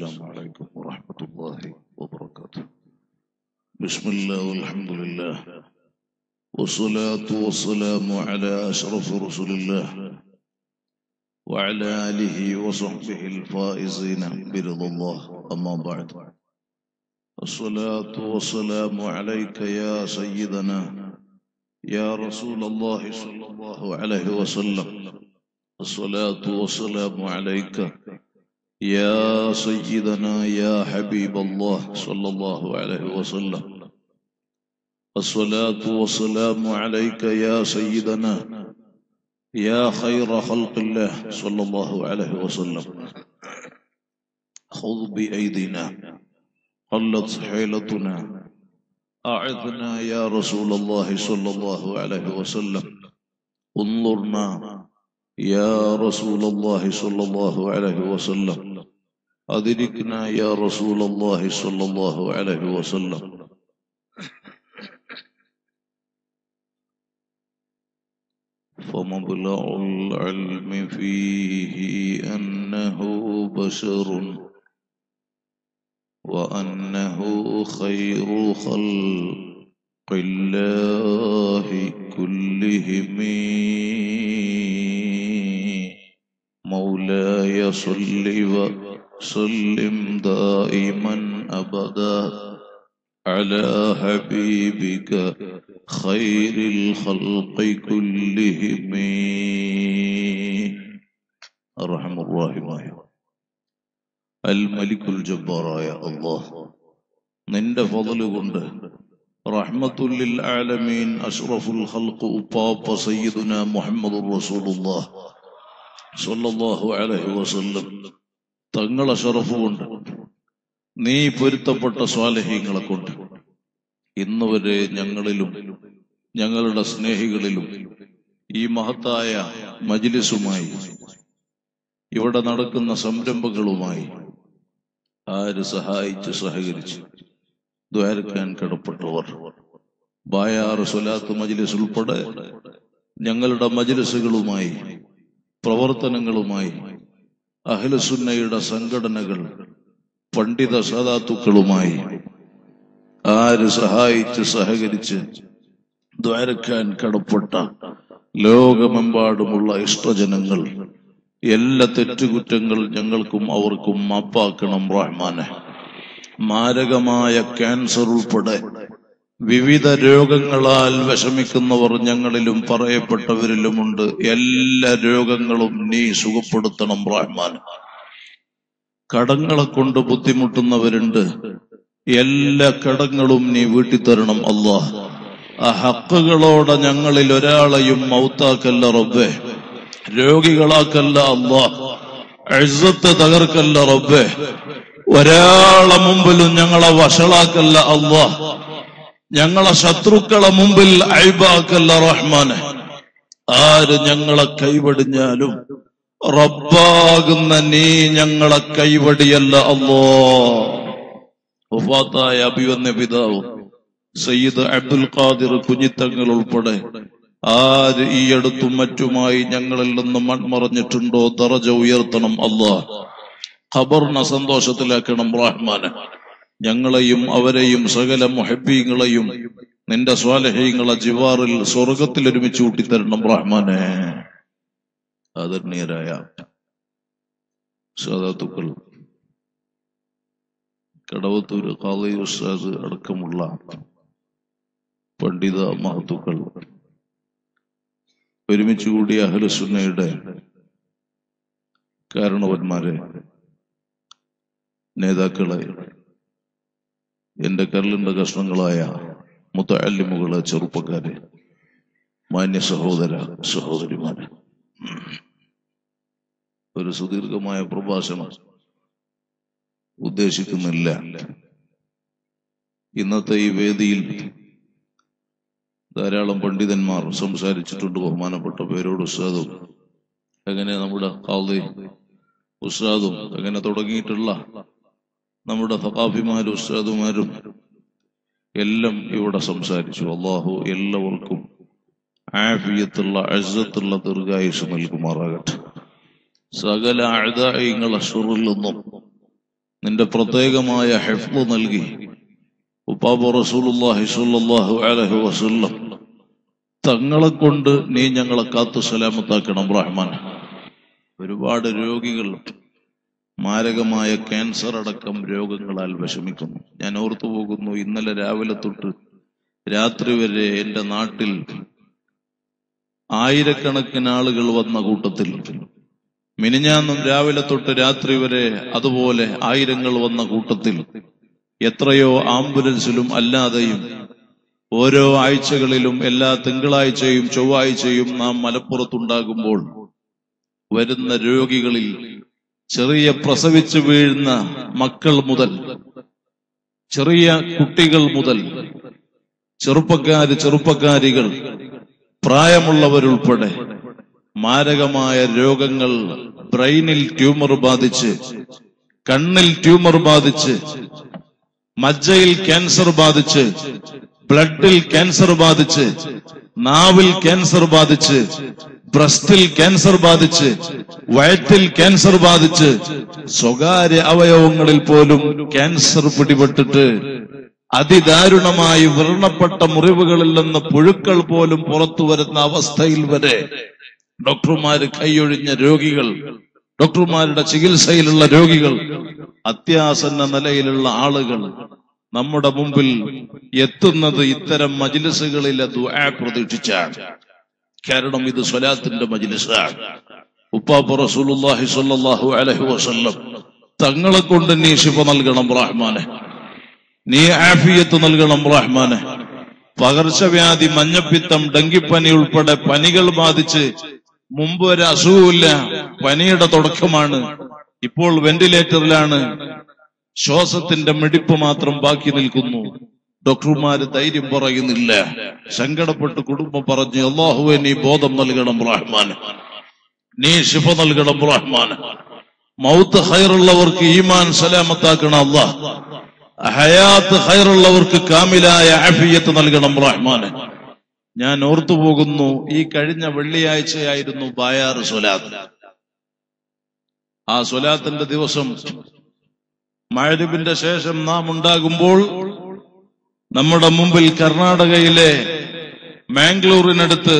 السلام عليكم ورحمة الله وبركاته. بسم الله والحمد لله. والصلاة والسلام على أشرف رسول الله وعلى آله وصحبه الفائزين برضا الله. أما بعد. الصلاة والسلام عليك يا سيدنا يا رسول الله صلى الله عليه وسلم. الصلاة والسلام عليك يا سيدنا يا حبيب الله صلى الله عليه وسلم. الصلاة والسلام عليك يا سيدنا يا خير خلق الله صلى الله عليه وسلم. خذ بأيدينا. قلت حيلتنا. أعذنا يا رسول الله صلى الله عليه وسلم. انظرنا يا رسول الله صلى الله عليه وسلم. أدركنا يا رسول الله صلى الله عليه وسلم. فمبلغ العلم فيه أنه بشر وأنه خير خلق الله كلهم. مولاي صل وسلم سلم دائما أبدا على حبيبك خير الخلق كلهم. الرحم الرحيم الملك الجبار يا الله. نند فضل غند رحمة للعالمين أشرف الخلق أبابا سيدنا محمد رسول الله صلى الله عليه وسلم തങ്ങളെ ഷറഫുമുണ്ട് നീ പൊരുത്തപ്പെട്ട സ്വാലഹീങ്ങളെ കൊണ്ട് ഇന്ന് വരെ ഞങ്ങളിലും ഞങ്ങളുടെ സ്നേഹികളിലും ഈ മഹത്തായ മജിലിസുമായി ഇവിടെ നടക്കുന്ന സംരംഭങ്ങളുമായി ആര് സഹായിച്ച് സഹകരിച്ച് ദ്വാരക്കാൻ കടപ്പെട്ടവർ. ബായാറ് സ്വലാത്ത് മജിലിസ് ഉൾപ്പെടെ ഞങ്ങളുടെ മജിലിസുകളുമായി പ്രവർത്തനങ്ങളുമായി അഹ്ലസുന്നയുടെ സംഘടനകൾ പണ്ഡിത സദാത്തുക്കളുമായി ആര് സഹായിച്ച് സഹകരിച്ച് ദ്വാരക്കാൻ കടപ്പെട്ട ലോകമെമ്പാടുമുള്ള ഇഷ്ടജനങ്ങൾ എല്ലാ തെറ്റുകുറ്റങ്ങൾ ഞങ്ങൾക്കും അവർക്കും മാപ്പാക്കണം റഹ്മാനെ. മാരകമായ ക്യാൻസർ ഉൾപ്പെടെ വിവിധ രോഗങ്ങളാൽ വിഷമിക്കുന്നവർ ഞങ്ങളിലും പറയപ്പെട്ടവരിലുമുണ്ട്. എല്ലാ രോഗങ്ങളും നീ സുഖപ്പെടുത്തണം റഹ്മാൻ. കടങ്ങളെ കൊണ്ട് ബുദ്ധിമുട്ടുന്നവരുണ്ട്. എല്ലാ കടങ്ങളും നീ വീട്ടിത്തരണം അള്ളാഹ്. ആ ഹക്കുകളോടെ ഞങ്ങളിൽ ഒരാളെയും മൗത്താക്കല്ല റബ്ബേ. രോഗികളാക്കല്ല അള്ളാഹ്. എഴുത്ത് തകർക്കല്ല റബ്ബേ. ഒരാളെ മുമ്പിലും ഞങ്ങളെ വഷളാക്കല്ല അള്ളാഹ്. ഞങ്ങളെ ശത്രുക്കളെ മുമ്പിൽ അയ്ബാക്കല്ല റഹ്മാനെ. ആര് ഞങ്ങളെ കൈവടിഞ്ഞാലും റബ്ബാകുന്ന നീ ഞങ്ങളെ കൈവടിയല്ല അല്ലോ വഫാത്തായ അഭിവന്യ പിതാവ് സയ്യിദ് അബ്ദുൽ ഖാദിർ കുഞ്ഞിത്തങ്ങൾ ഉൾപ്പെടെ ആര് ഈ അടുത്തും മറ്റുമായി ഞങ്ങളിൽ നിന്ന് മൺമറഞ്ഞിട്ടുണ്ടോ? ദറജ ഉയർത്തണം അള്ളാഹ് ഖബറിനെ സന്തോഷത്തിലാക്കണം റഹ്മാനെ. ഞങ്ങളെയും അവരെയും സകല മുഹബീങ്ങളെയും നിന്റെ സ്വാലഹ്യങ്ങളെ ജിവാറിൽ സ്വർഗത്തിൽ ഒരുമിച്ച് കൂട്ടിത്തരണം റഹ്മാനെ. ആദരണീയരായ സാധാത്തുക്കൾ കടവത്തൂര് കാളി അടക്കമുള്ള പണ്ഡിത മഹത്തുക്കൾ ഒരുമിച്ച് കൂടിയ അഹലസുന്നയുടെ കാരണവന്മാരെ നേതാക്കളെ എന്റെ കരളിന്റെ കഷ്ണങ്ങളായ മുത്തല്ലിമുകളെ ചെറുപ്പക്കാരെ മാന്യ സഹോദര സഹോദരിമാരെ. ഒരു സുദീർഘമായ പ്രഭാഷണം ഉദ്ദേശിക്കുന്നില്ല. ഇന്നത്തെ ഈ വേദിയിൽ ധാരാളം പണ്ഡിതന്മാർ സംസാരിച്ചിട്ടുണ്ട്. ബഹുമാനപ്പെട്ട പേരോട് ഉസ്താദും അങ്ങനെ നമ്മുടെ കാവതി ഉസ്താദും അങ്ങനെ തുടങ്ങിയിട്ടുള്ള നമ്മുടെ ഫക്കാഫിമാരും ഉസ്താദുമാരും എല്ലാം ഇവിടെ സംസാരിച്ചു. അള്ളാഹു എല്ലാവർക്കും ആഫിയത്തുള്ള അഴ്സത്തുള്ള ദീർഘായുസ് നൽകുമാറാകട്ടെ. സകല അഴുതായങ്ങൾ അഷുറിൽ നിന്നും നിന്റെ പ്രത്യേകമായ ഹെഫ് നൽകി. ഉപ്പാബു റസൂലുള്ളാഹി സ്വല്ലല്ലാഹു അലൈഹി വസല്ലം തങ്ങളെ കൊണ്ട് നീ ഞങ്ങളെ കാത്തു സലാമത്താക്കണം റഹ്മാൻ. ഒരുപാട് രോഗികൾ മാരകമായ ക്യാൻസർ അടക്കം രോഗങ്ങളാൽ വിഷമിക്കുന്നു. ഞാൻ ഓർത്തു പോകുന്നു ഇന്നലെ രാവിലെ തൊട്ട് രാത്രി വരെ എന്റെ നാട്ടിൽ ആയിരക്കണക്കിന് ആളുകൾ വന്ന കൂട്ടത്തിൽ. മിനിഞ്ഞാന്നും രാവിലെ തൊട്ട് രാത്രി വരെ അതുപോലെ ആയിരങ്ങൾ വന്ന കൂട്ടത്തിൽ എത്രയോ ആംബുലൻസിലും അല്ലാതെയും ഓരോ ആഴ്ചകളിലും എല്ലാ തിങ്കളാഴ്ചയും ചൊവ്വാഴ്ചയും നാം മലപ്പുറത്തുണ്ടാകുമ്പോൾ വരുന്ന രോഗികളിൽ ചെറിയ പ്രസവിച്ചു വീഴുന്ന മക്കൾ മുതൽ ചെറിയ കുട്ടികൾ മുതൽ ചെറുപ്പക്കാര് ചെറുപ്പക്കാരികൾ പ്രായമുള്ളവരുൾപ്പെടെ മാരകമായ രോഗങ്ങൾ ബ്രെയിനിൽ ട്യൂമർ ബാധിച്ച് കണ്ണിൽ ട്യൂമർ ബാധിച്ച് മജ്ജയിൽ ക്യാൻസർ ബാധിച്ച് ബ്ലഡിൽ ക്യാൻസർ ബാധിച്ച് നാവിൽ ക്യാൻസർ ബാധിച്ച് ബ്രസ്റ്റിൽ ക്യാൻസർ ബാധിച്ച് വയറ്റിൽ ക്യാൻസർ ബാധിച്ച് സ്വകാര്യ അവയവങ്ങളിൽ പോലും ക്യാൻസർ പിടിപെട്ടിട്ട് അതിദാരുണമായി വ്രണപ്പെട്ട മുറിവുകളിൽ നിന്ന് പുഴുക്കൾ പോലും പുറത്തു വരുന്ന അവസ്ഥയിൽ വരെ ഡോക്ടർമാര് കൈയൊഴിഞ്ഞ രോഗികൾ ഡോക്ടർമാരുടെ ചികിത്സയിലുള്ള രോഗികൾ അത്യാസന്ന നിലയിലുള്ള ആളുകൾ നമ്മുടെ മുമ്പിൽ എത്തുന്നത് ഇത്തരം മജിലിസുകളിലെ ദുആ പ്രതീക്ഷിച്ചാണ്. കാരണം ഇത് സ്വലാത്തിന്റെ മജിലിസാണ്. ഉപ്പാപ്പ റസൂലുള്ളാഹി സ്വല്ലല്ലാഹു അലൈഹി വസല്ലം തങ്ങളെ കൊണ്ട് നീ ശിഫ നൽകണം റഹ്മാനെ. നീ ആഫിയത്ത് നൽകണം റഹ്മാനെ. പകർച്ചവ്യാധി മഞ്ഞപ്പിത്തം ഡെങ്കിപ്പനി ഉൾപ്പെടെ പനികൾ ബാധിച്ച് മുമ്പ് ഒരു അസുഖമില്ല പനിയുടെ തുടക്കമാണ്. ഇപ്പോൾ വെന്റിലേറ്ററിലാണ് ശ്വാസത്തിന്റെ മെടിപ്പ് മാത്രം ബാക്കി നിൽക്കുന്നു. ഡോക്ടർമാര് ധൈര്യം പറയുന്നില്ല. സങ്കടപ്പെട്ട് കുടുംബം പറഞ്ഞ് അള്ളാഹുവെ നീ ബോധം നൽകണം റഹ്മാൻ നീ ശിഫ നൽകണം റഹ്മാൻ മൗത്ത് ഹൈറുള്ളവർക്ക് ഈമാൻ സലാമത്താക്കണം അള്ളാഹ് ഹയാത്ത് ഹൈറുള്ളവർക്ക് കാമിലായ അഫിയത്ത് നൽകണം റഹ്മാൻ ഞാൻ ഓർത്തു പോകുന്നു ഈ കഴിഞ്ഞ വെള്ളിയാഴ്ചയായിരുന്നു ബായാർ സ്വലാത്ത്. ആ സ്വലാത്തിന്റെ ദിവസം മഴരിബിന്റെ ശേഷം നാം ഉണ്ടാകുമ്പോൾ നമ്മുടെ മുമ്പിൽ കർണാടകയിലെ മാംഗ്ലൂരിനടുത്ത്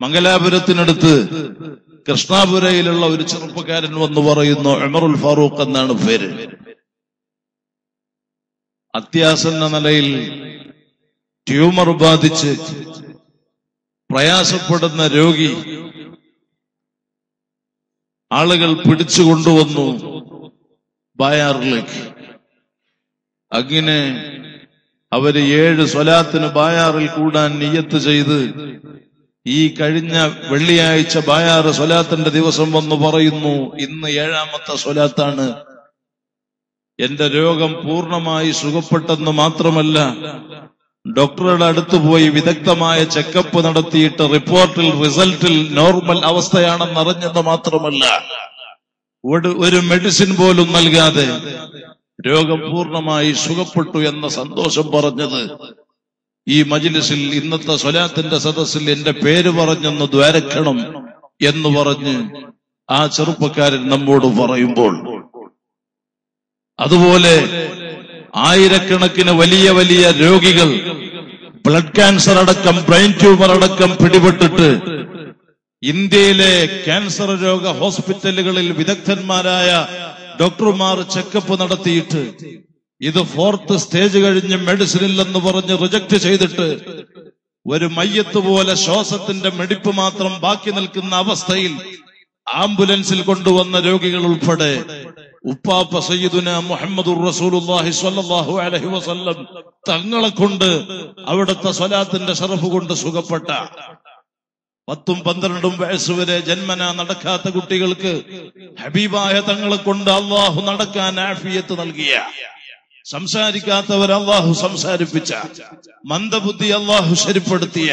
മംഗലാപുരത്തിനടുത്ത് കൃഷ്ണാപുരയിലുള്ള ഒരു ചെറുപ്പക്കാരൻ വന്ന് പറയുന്നു എമറുൽ ഫാറൂഖ് എന്നാണ് പേര്. അത്യാസന്ന നിലയിൽ ട്യൂമർ ബാധിച്ച് പ്രയാസപ്പെടുന്ന രോഗി ആളുകൾ പിടിച്ചു കൊണ്ടുവന്നു ബായാറിലേക്ക്. അങ്ങനെ അവർ ഏഴ് സ്വലാത്തിന് ബായാറിൽ കൂടാൻ നിയത്ത് ചെയ്ത് ഈ കഴിഞ്ഞ വെള്ളിയാഴ്ച ബായാറ് സ്വലാത്തിന്റെ ദിവസം വന്ന് പറയുന്നു ഇന്ന് ഏഴാമത്തെ സ്വലാത്താണ്. എന്റെ രോഗം പൂർണമായി സുഖപ്പെട്ടെന്ന് മാത്രമല്ല ഡോക്ടറുടെ അടുത്ത് പോയി വിദഗ്ധമായ ചെക്കപ്പ് നടത്തിയിട്ട് റിപ്പോർട്ടിൽ റിസൾട്ടിൽ നോർമൽ അവസ്ഥയാണെന്ന് അറിഞ്ഞെന്ന് മാത്രമല്ല. ഒരു- മെഡിസിൻ പോലും നൽകാതെ രോഗം പൂർണമായി സുഖപ്പെട്ടു എന്ന സന്തോഷം പറഞ്ഞത് ഈ മജിലിസിൽ ഇന്നത്തെ സ്വലാത്തിന്റെ സദസ്സിൽ എന്റെ പേര് പറഞ്ഞെന്ന് ദ്വാരക്കണം എന്ന് പറഞ്ഞ് ആ ചെറുപ്പക്കാരൻ നമ്മോട് പറയുമ്പോൾ അതുപോലെ ആയിരക്കണക്കിന് വലിയ വലിയ രോഗികൾ ബ്ലഡ് ക്യാൻസർ അടക്കം ബ്രെയിൻ ട്യൂമർ അടക്കം പിടിപെട്ടിട്ട് ഇന്ത്യയിലെ ക്യാൻസർ രോഗ ഹോസ്പിറ്റലുകളിൽ വിദഗ്ധന്മാരായ ഡോക്ടർമാർ ചെക്കപ്പ് നടത്തിയിട്ട് ഇത് ഫോർത്ത് സ്റ്റേജ് കഴിഞ്ഞ് മെഡിസിൻ ഇല്ലെന്ന് പറഞ്ഞ് റിജക്ട് ചെയ്തിട്ട് ഒരു മയ്യത്ത് പോലെ ശ്വാസത്തിന്റെ മെടിപ്പ് മാത്രം ബാക്കി നിൽക്കുന്ന അവസ്ഥയിൽ ആംബുലൻസിൽ കൊണ്ടുവന്ന രോഗികൾ ഉൾപ്പെടെ ഉപ്പാപ്പ സയ്യിദുന മുഹമ്മദ് റസൂലുള്ളാഹി സ്വല്ലല്ലാഹു അലൈഹി വസല്ലം തങ്ങളെ കൊണ്ട് അവിടുത്തെ സ്വലാത്തിന്റെ ഷറഫ് കൊണ്ട് സുഖപ്പെട്ട പത്തും പന്ത്രണ്ടും വയസ്സ് വരെ ജന്മന നടക്കാത്ത കുട്ടികൾക്ക് ഹബീബായ തങ്ങളെ കൊണ്ട് അള്ളാഹു നടക്കാൻ ആഫിയത്ത് നൽകിയ. സംസാരിക്കാത്തവർ അള്ളാഹു സംസാരിപ്പിച്ച. മന്ദബുദ്ധി അള്ളാഹു ശരിപ്പെടുത്തിയ.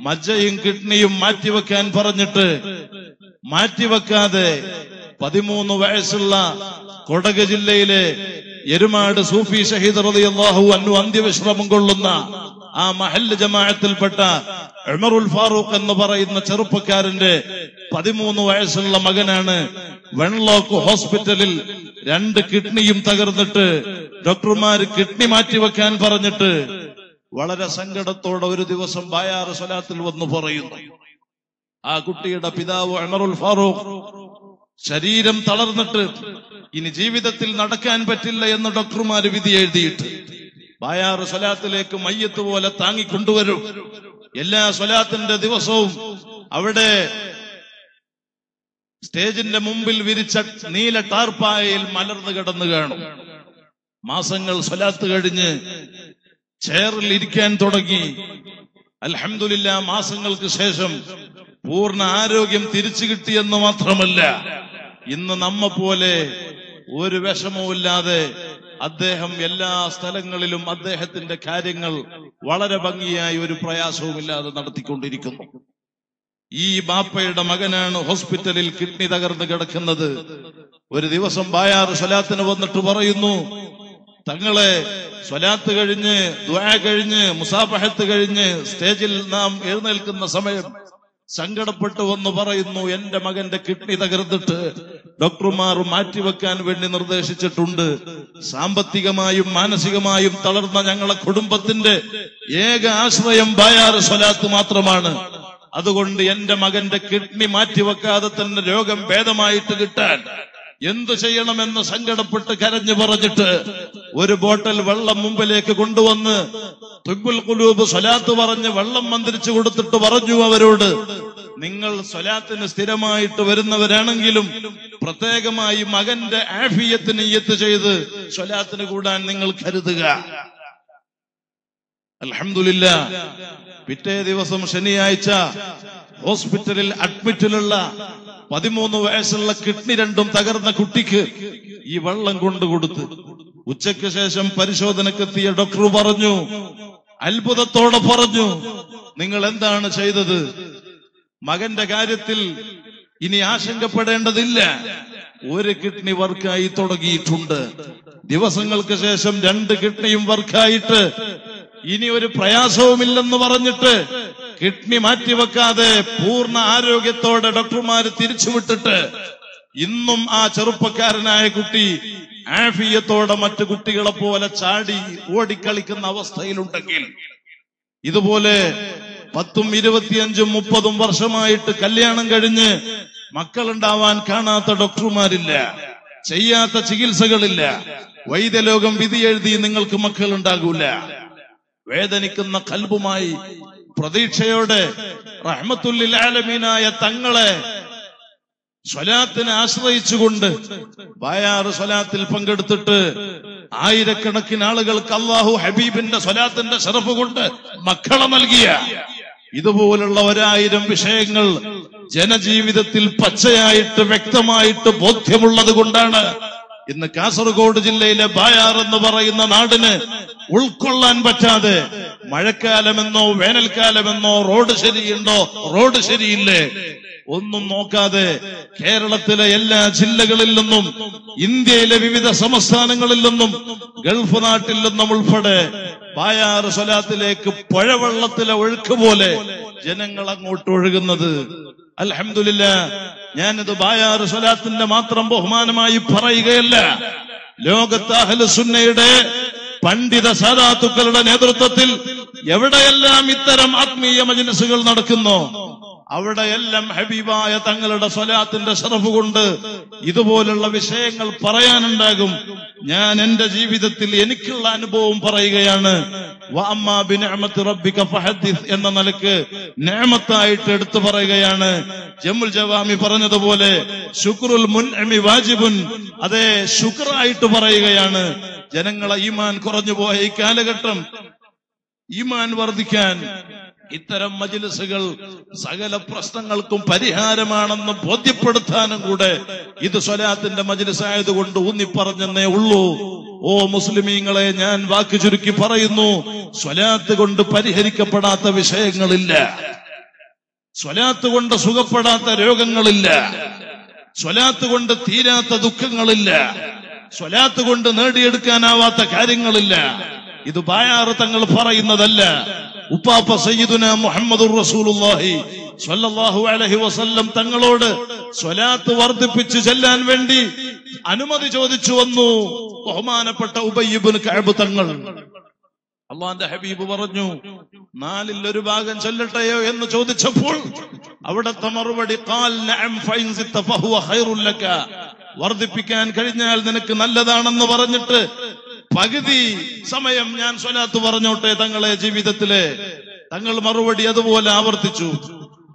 മജ്ജയും കിഡ്നിയും മാറ്റിവെക്കാൻ പറഞ്ഞിട്ട് മാറ്റിവെക്കാതെ പതിമൂന്ന് വയസ്സുള്ള കൊടക് ജില്ലയിലെ എരുമാട് സൂഫി ഷഹീദ് അള്ളാഹു അന്നു അന്ത്യവിശ്രമം കൊള്ളുന്ന ആ മഹല്ല് ജമാഅത്തിൽപ്പെട്ട ഉമറുൽ ഫാറൂഖ് എന്ന് പറയുന്ന ചെറുപ്പക്കാരന്റെ പതിമൂന്ന് വയസ്സുള്ള മകനാണ് വെൺലോക്ക് ഹോസ്പിറ്റലിൽ രണ്ട് കിഡ്നിയും തകർന്നിട്ട് ഡോക്ടർമാർ കിഡ്നി മാറ്റിവെക്കാൻ പറഞ്ഞിട്ട് വളരെ സങ്കടത്തോടെ ഒരു ദിവസം ബായാറ് സ്വലാത്തിൽ വന്ന് പറയുന്നു. ആ കുട്ടിയുടെ പിതാവ് അമറുൽ ഫാറൂഖ് ശരീരം തളർന്നിട്ട് ഇനി ജീവിതത്തിൽ നടക്കാൻ പറ്റില്ല എന്ന് ഡോക്ടർമാര് വിധി എഴുതിയിട്ട് ബായാറ് സ്വലാത്തിലേക്ക് മയ്യത്ത് പോലെ താങ്ങിക്കൊണ്ടുവരും. എല്ലാ സ്വലാത്തിന്റെ ദിവസവും അവിടെ സ്റ്റേജിന്റെ മുമ്പിൽ വിരിച്ച നീല ടാർപ്പായയിൽ മലർന്നു കിടന്നു കാണും. മാസങ്ങൾ സ്വലാത്ത് കഴിഞ്ഞ് ചെയറിൽ ഇരിക്കാൻ തുടങ്ങി. അലഹമില്ല മാസങ്ങൾക്ക് ശേഷം പൂർണ ആരോഗ്യം തിരിച്ചു കിട്ടിയെന്ന് മാത്രമല്ല ഇന്ന് നമ്മ പോലെ ഒരു വിഷമവുമില്ലാതെ അദ്ദേഹം എല്ലാ സ്ഥലങ്ങളിലും അദ്ദേഹത്തിന്റെ കാര്യങ്ങൾ വളരെ ഭംഗിയായി ഒരു പ്രയാസവുമില്ലാതെ നടത്തിക്കൊണ്ടിരിക്കുന്നു. ഈ ബാപ്പയുടെ മകനാണ് ഹോസ്പിറ്റലിൽ കിഡ്നി തകർന്ന് കിടക്കുന്നത്. ഒരു ദിവസം ബായാർ സ്വലാത്തിന് വന്നിട്ട് പറയുന്നു തങ്ങളെ സ്വലാത്ത് കഴിഞ്ഞ് ദ്വാ കഴിഞ്ഞ് മുസാഫഹത്ത് കഴിഞ്ഞ് സ്റ്റേജിൽ നാം എഴുന്നേൽക്കുന്ന സമയം സങ്കടപ്പെട്ടു വന്ന് പറയുന്നു എന്റെ മകന്റെ കിഡ്നി തകർന്നിട്ട് ഡോക്ടർമാർ മാറ്റിവെക്കാൻ വേണ്ടി നിർദ്ദേശിച്ചിട്ടുണ്ട്. സാമ്പത്തികമായും മാനസികമായും തളർന്ന ഞങ്ങളെ കുടുംബത്തിന്റെ ഏക ആശ്രയം ബായാറ് സ്വലാത്ത് മാത്രമാണ്. അതുകൊണ്ട് എന്റെ മകന്റെ കിഡ്നി മാറ്റിവെക്കാതെ തന്നെ രോഗം ഭേദമായിട്ട് കിട്ടാൻ എന്തു ചെയ്യണമെന്ന് സങ്കടപ്പെട്ട് കരഞ്ഞു പറഞ്ഞിട്ട് ഒരു ബോട്ടിൽ വെള്ളം മുമ്പിലേക്ക് കൊണ്ടുവന്ന് തുബുൽ കുലൂബ് സ്വലാത്ത് പറഞ്ഞ് വെള്ളം മന്ത്രിച്ചു കൊടുത്തിട്ട് പറഞ്ഞു അവരോട് നിങ്ങൾ സ്വലാത്തിന് സ്ഥിരമായിട്ട് വരുന്നവരാണെങ്കിലും പ്രത്യേകമായി മകന്റെ ആഫിയത്തിന് ഈയത്ത് ചെയ്ത് സ്വലാത്തിന് കൂടാൻ നിങ്ങൾ കരുതുക. അലഹമില്ല പിറ്റേ ദിവസം ശനിയാഴ്ച ഹോസ്പിറ്റലിൽ അഡ്മിറ്റിലുള്ള പതിമൂന്ന് വയസ്സുള്ള കിഡ്നി രണ്ടും തകർന്ന കുട്ടിക്ക് ഈ വെള്ളം കൊണ്ടു കൊടുത്ത്. ഉച്ചയ്ക്ക് ശേഷം പരിശോധനക്കെത്തിയ ഡോക്ടർ പറഞ്ഞു അത്ഭുതത്തോടെ പറഞ്ഞു നിങ്ങൾ എന്താണ് ചെയ്തത്? മകന്റെ കാര്യത്തിൽ ഇനി ആശങ്കപ്പെടേണ്ടതില്ല. ഒരു കിഡ്നി വർക്കായി തുടങ്ങിയിട്ടുണ്ട്. ദിവസങ്ങൾക്ക് ശേഷം രണ്ട് കിഡ്നിയും വർക്കായിട്ട് ഇനി ഒരു പ്രയാസവുമില്ലെന്ന് പറഞ്ഞിട്ട് കിഡ്നി മാറ്റിവെക്കാതെ പൂർണ ആരോഗ്യത്തോടെ ഡോക്ടർമാര് തിരിച്ചുവിട്ടിട്ട് ഇന്നും ആ ചെറുപ്പക്കാരനായ കുട്ടി ആഫിയത്തോടെ മറ്റു കുട്ടികളെ പോലെ ചാടി ഓടിക്കളിക്കുന്ന അവസ്ഥയിലുണ്ടെങ്കിൽ ഇതുപോലെ പത്തും ഇരുപത്തിയഞ്ചും മുപ്പതും വർഷമായിട്ട് കല്യാണം കഴിഞ്ഞ് മക്കളുണ്ടാവാൻ കാണാത്ത ഡോക്ടർമാരില്ല ചെയ്യാത്ത ചികിത്സകളില്ല വൈദ്യലോകം വിധി എഴുതി നിങ്ങൾക്ക് മക്കൾ ഉണ്ടാകൂല വേദനിക്കുന്ന കൽബുമായി പ്രതീക്ഷയോടെ റഹ്മത്തുല്ലാലമീനായ തങ്ങളെ സ്വലാത്തിനെ ആശ്രയിച്ചുകൊണ്ട് ബായാറ് സ്വലാത്തിൽ പങ്കെടുത്തിട്ട് ആയിരക്കണക്കിന് ആളുകൾക്ക് അള്ളാഹു ഹബീബിന്റെ സ്വലാത്തിന്റെ ഷറഫ് കൊണ്ട് മക്കളെ നൽകിയ. ഇതുപോലുള്ള ഒരായിരം വിഷയങ്ങൾ ജനജീവിതത്തിൽ പച്ചയായിട്ട് വ്യക്തമായിട്ട് ബോധ്യമുള്ളത് കൊണ്ടാണ് ഇന്ന് കാസർഗോഡ് ജില്ലയിലെ ബായാർ എന്ന് പറയുന്ന നാടിന് ഉൾക്കൊള്ളാൻ പറ്റാതെ മഴക്കാലമെന്നോ വേനൽക്കാലമെന്നോ റോഡ് ശരിയുണ്ടോ? റോഡ് ശരിയില്ലേ? ഒന്നും നോക്കാതെ കേരളത്തിലെ എല്ലാ ജില്ലകളിൽ നിന്നും ഇന്ത്യയിലെ വിവിധ സംസ്ഥാനങ്ങളിൽ നിന്നും ഗൾഫ് നാട്ടിൽ നിന്നും ഉൾപ്പെടെ പായാർ സ്വലാത്തിലേക്ക് പുഴവെള്ളത്തിലെ ഒഴുക്ക് പോലെ ജനങ്ങൾ അങ്ങോട്ട് ഒഴുകുന്നത്. അൽഹംദുലില്ല ഞാനിത് ബായാറ് സ്വലാത്തിന്റെ മാത്രം ബഹുമാനമായി പറയുകയല്ല. ലോകത്ത് അഹ്ലു സുന്നയുടെ പണ്ഡിത സാധാത്തുക്കളുടെ നേതൃത്വത്തിൽ എവിടെയെല്ലാം ഇത്തരം ആത്മീയ മജിലിസുകൾ നടക്കുന്നോ അവിടെയെല്ലാം ഹബീബായ തങ്ങളുടെ സ്വലാത്തിന്റെ ഷറഫ് കൊണ്ട് ഇതുപോലുള്ള വിഷയങ്ങൾ പറയാനുണ്ടാകും. ഞാൻ എന്റെ ജീവിതത്തിൽ എനിക്കുള്ള അനുഭവം പറയുകയാണ്. എന്ന നിലയ്ക്ക് നേമത്തായിട്ട് എടുത്തു പറയുകയാണ്. ജമുൽ ജവാമി പറഞ്ഞതുപോലെ ശുക്രുൽ മുൻ എമി വാജിബുൻ അതെ ശുക്രായിട്ട് പറയുകയാണ്. ജനങ്ങളെ ഈമാൻ കുറഞ്ഞു പോയ ഈ കാലഘട്ടം ഈമാൻ വർദ്ധിക്കാൻ ഇത്തരം മജിലിസുകൾ സകല പ്രശ്നങ്ങൾക്കും പരിഹാരമാണെന്ന് ബോധ്യപ്പെടുത്താനും കൂടെ ഇത് സ്വലാത്തിന്റെ മജിലിസായതുകൊണ്ട് ഊന്നിപ്പറഞ്ഞെന്നേ ഉള്ളൂ. ഓ മുസ്ലിമീങ്ങളെ ഞാൻ വാക്ക് ചുരുക്കി പറയുന്നു. സ്വലാത്ത് കൊണ്ട് പരിഹരിക്കപ്പെടാത്ത വിഷയങ്ങളില്ല. സ്വലാത്ത് കൊണ്ട് സുഖപ്പെടാത്ത രോഗങ്ങളില്ല. സ്വലാത്ത് കൊണ്ട് തീരാത്ത ദുഃഖങ്ങളില്ല. സ്വലാത്ത് കൊണ്ട് നേടിയെടുക്കാനാവാത്ത കാര്യങ്ങളില്ല. ഇത് ബായാറ് തങ്ങൾ പറയുന്നതല്ല. ഉപ്പാപ്പ സയ്യിദുന മുഹമ്മദ് റസൂലുള്ളാഹി സ്വല്ലല്ലാഹു അലൈഹി വസല്ലം തങ്ങളോട് സ്വലാത്ത് വർദ്ധിപ്പിച്ചു ചെല്ലാൻ വേണ്ടി അനുമതി ചോദിച്ചു വന്നു. ബഹുമാനപ്പെട്ട ഉബയ്യബിന് കഅബ് തങ്ങൾ. അള്ളാന്റെ ഹബീബ് പറഞ്ഞു നാലിൽ ഒരു ഭാഗം ചൊല്ലട്ടെയോ എന്ന് ചോദിച്ചപ്പോൾ അവിടത്തെ മറുപടി. വർദ്ധിപ്പിക്കാൻ കഴിഞ്ഞാൽ നിനക്ക് നല്ലതാണെന്ന് പറഞ്ഞിട്ട് പകുതി സമയം ഞാൻ സ്വലാത്ത് പറഞ്ഞോട്ടെ തങ്ങളെ ജീവിതത്തിലെ. തങ്ങൾ മറുപടി അതുപോലെ ആവർത്തിച്ചു.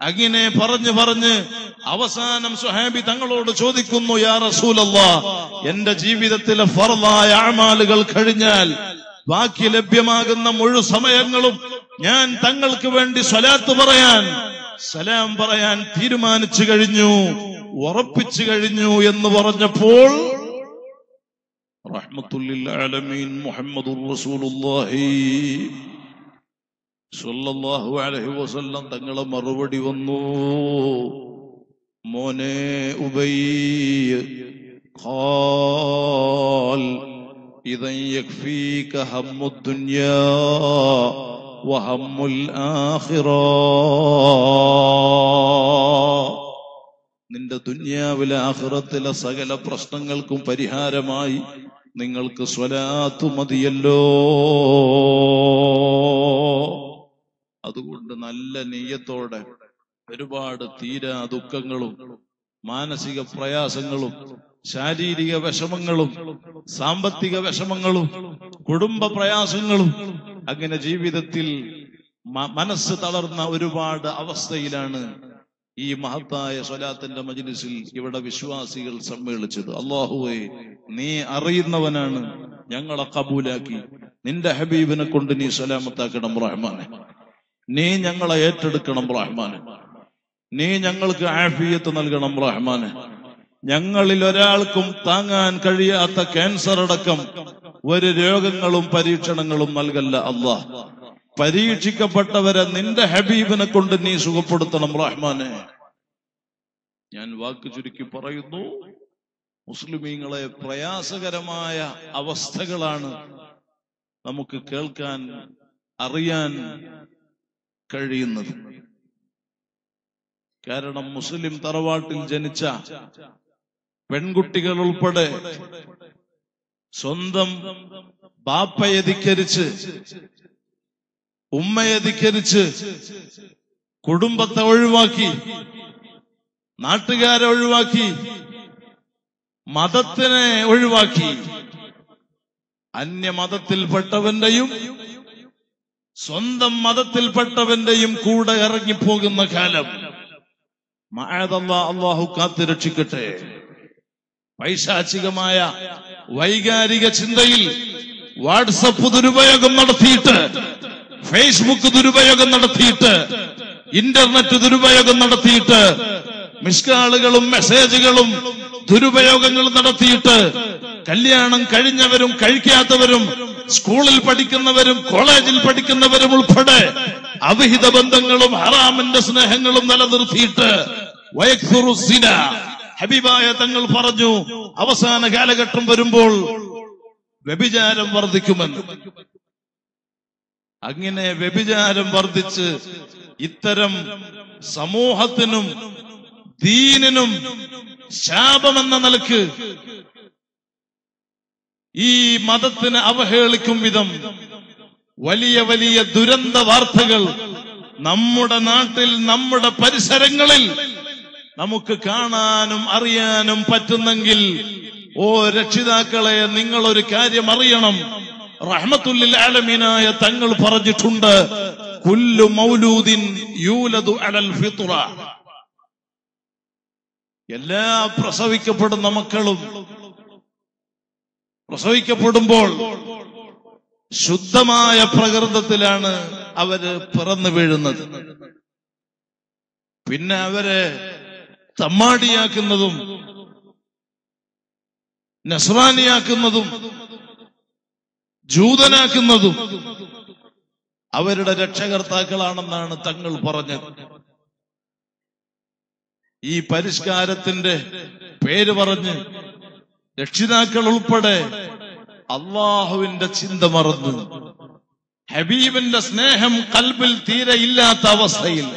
അങ്ങനെ പറഞ്ഞു പറഞ്ഞ് അവസാനം സുഹാബി തങ്ങളോട് ചോദിക്കുന്നു യാ റസൂലല്ല എന്റെ ജീവിതത്തിലെ ഫർദായ അമാലുകൾ കഴിഞ്ഞാൽ ബാക്കി ലഭ്യമാകുന്ന മുഴു സമയങ്ങളും ഞാൻ തങ്ങൾക്ക് വേണ്ടി സ്വലാത്ത് പറയാൻ സലാം പറയാൻ തീരുമാനിച്ചു കഴിഞ്ഞു ഉറപ്പിച്ചു കഴിഞ്ഞു എന്ന് പറഞ്ഞപ്പോൾ റഹ്മത്തുല്ലിൽ ആലമീൻ മുഹമ്മദുർ റസൂലുള്ളാഹി. الله അലൈഹി വസല്ലം തങ്ങളെ മറുപടി വന്നു. മോനെ ഉബൈ ഖാൽ ഇദൻ യക്ഫീക ഹമ്മുദ് ദുനിയാ വഹമ്മുൽ ആഖിറ. നിന്റെ ദുന്യാവിലെ ആഹ്റത്തിലെ സകല പ്രശ്നങ്ങൾക്കും പരിഹാരമായി നിങ്ങൾക്ക് സ്വലാത്തു മതിയല്ലോ. അതുകൊണ്ട് നല്ല നെയ്യത്തോടെ ഒരുപാട് തീരാ ദുഃഖങ്ങളും മാനസിക പ്രയാസങ്ങളും ശാരീരിക വിഷമങ്ങളും സാമ്പത്തിക വിഷമങ്ങളും കുടുംബ പ്രയാസങ്ങളും അങ്ങനെ ജീവിതത്തിൽ മനസ്സ് തളർന്ന ഒരുപാട് അവസ്ഥയിലാണ് ഈ മഹത്തായ സ്വലാത്തിന്റെ മജ്ലിസിൽ ഇവിടെ വിശ്വാസികൾ സമ്മേളിച്ചത്. അള്ളാഹുവെ നീ അറിയുന്നവനാണ്. ഞങ്ങളെ കബൂലാക്കി. നിന്റെ ഹബീബിനെ കൊണ്ട് നീ സലാമത്താക്കണം റഹ്മാനെ. നീ ഞങ്ങളെ ഏറ്റെടുക്കണം റഹ്മാനെ. നീ ഞങ്ങൾക്ക് ആഫിയത്ത് നൽകണം റഹ്മാനെ. ഞങ്ങളിൽ ഒരാൾക്കും താങ്ങാൻ കഴിയാത്ത ക്യാൻസർ അടക്കം ഒരു രോഗങ്ങളും പരീക്ഷണങ്ങളും നൽകല്ല അള്ളാഹ് പരീക്ഷിക്കപ്പെട്ടവരെ നിന്റെ ഹബീബിനെ കൊണ്ട് നീ സുഖപ്പെടുത്തണം റഹ്മാനെ. ഞാൻ വാക്ക് ചുരുക്കി പറയുന്നു. മുസ്ലിമീങ്ങളെ പ്രയാസകരമായ അവസ്ഥകളാണ് നമുക്ക് കേൾക്കാൻ അറിയാൻ കഴിയുന്നത്. കാരണം മുസ്ലിം തറവാട്ടിൽ ജനിച്ച പെൺകുട്ടികൾ ഉൾപ്പെടെ സ്വന്തം ബാപ്പയെ ധിക്കരിച്ച് ഉമ്മയെ ധിക്കരിച്ച് കുടുംബത്തെ ഒഴിവാക്കി നാട്ടുകാരെ ഒഴിവാക്കി മതത്തിനെ ഒഴിവാക്കി അന്യമതത്തിൽപ്പെട്ടവന്റെയും സ്വന്തം മതത്തിൽപ്പെട്ടവന്റെയും കൂടെ ഇറങ്ങിപ്പോകുന്ന കാലം. മഴതല്ല അള്ളാഹു കാത്തു രക്ഷിക്കട്ടെ. പൈശാചികമായ വൈകാരിക ചിന്തയിൽ വാട്സപ്പ് ദുരുപയോഗം നടത്തിയിട്ട് ഫേസ്ബുക്ക് ദുരുപയോഗം നടത്തിയിട്ട് ഇന്റർനെറ്റ് ദുരുപയോഗം നടത്തിയിട്ട് മിസ്കാളുകളും മെസ്സേജുകളും ദുരുപയോഗങ്ങൾ നടത്തിയിട്ട് കല്യാണം കഴിഞ്ഞവരും കഴിക്കാത്തവരും സ്കൂളിൽ പഠിക്കുന്നവരും കോളേജിൽ പഠിക്കുന്നവരും ഉൾപ്പെടെ അവിഹിത ബന്ധങ്ങളും ഹറാമിന്റെ സ്നേഹങ്ങളും നിലനിർത്തിയിട്ട് സിന ഹബീബായ തങ്ങൾ പറഞ്ഞു അവസാന കാലഘട്ടം വരുമ്പോൾ വ്യഭിചാരം വർദ്ധിക്കുമെന്ന്. അങ്ങനെ വ്യഭിചാരം വർദ്ധിച്ച് ഇത്തരം സമൂഹത്തിനും ദീനിനും ശാപമെന്ന നിലയ്ക്ക് ഈ മതത്തിന് അവഹേളിക്കും വിധം വലിയ വലിയ ദുരന്ത വാർത്തകൾ നമ്മുടെ നാട്ടിൽ നമ്മുടെ പരിസരങ്ങളിൽ നമുക്ക് കാണാനും അറിയാനും പറ്റുന്നെങ്കിൽ ഓ രക്ഷിതാക്കളെ നിങ്ങൾ ഒരു കാര്യം അറിയണം. റഹ്മത്തുല്ലിൽ ആലമീനായ തങ്ങൾ പറഞ്ഞിട്ടുണ്ട് കുല്ലു മൗലൂദിൻ യൂലദു അലൽ ഫിത്ര എല്ലാ പ്രസവിക്കപ്പെടുന്ന മക്കളും പ്രസവിക്കപ്പെടുമ്പോൾ ശുദ്ധമായ പ്രകൃതത്തിലാണ് അവർ പിറന്നു വീഴുന്നത്. പിന്നെ അവരെ തമ്മാടിയാക്കുന്നതും നസ്രാനിയാക്കുന്നതും ജൂതനാക്കുന്നതും അവരുടെ രക്ഷകർത്താക്കളാണെന്നാണ് തങ്ങൾ പറഞ്ഞത്. ഈ പരിഷ്കാരത്തിന്റെ പേര് പറഞ്ഞ് രക്ഷിതാക്കൾ ഉൾപ്പെടെ അള്ളാഹുവിന്റെ ചിന്ത മറന്നു. ഹബീബിന്റെ സ്നേഹം കൽബിൽ തീരെ ഇല്ലാത്ത അവസ്ഥയിൽ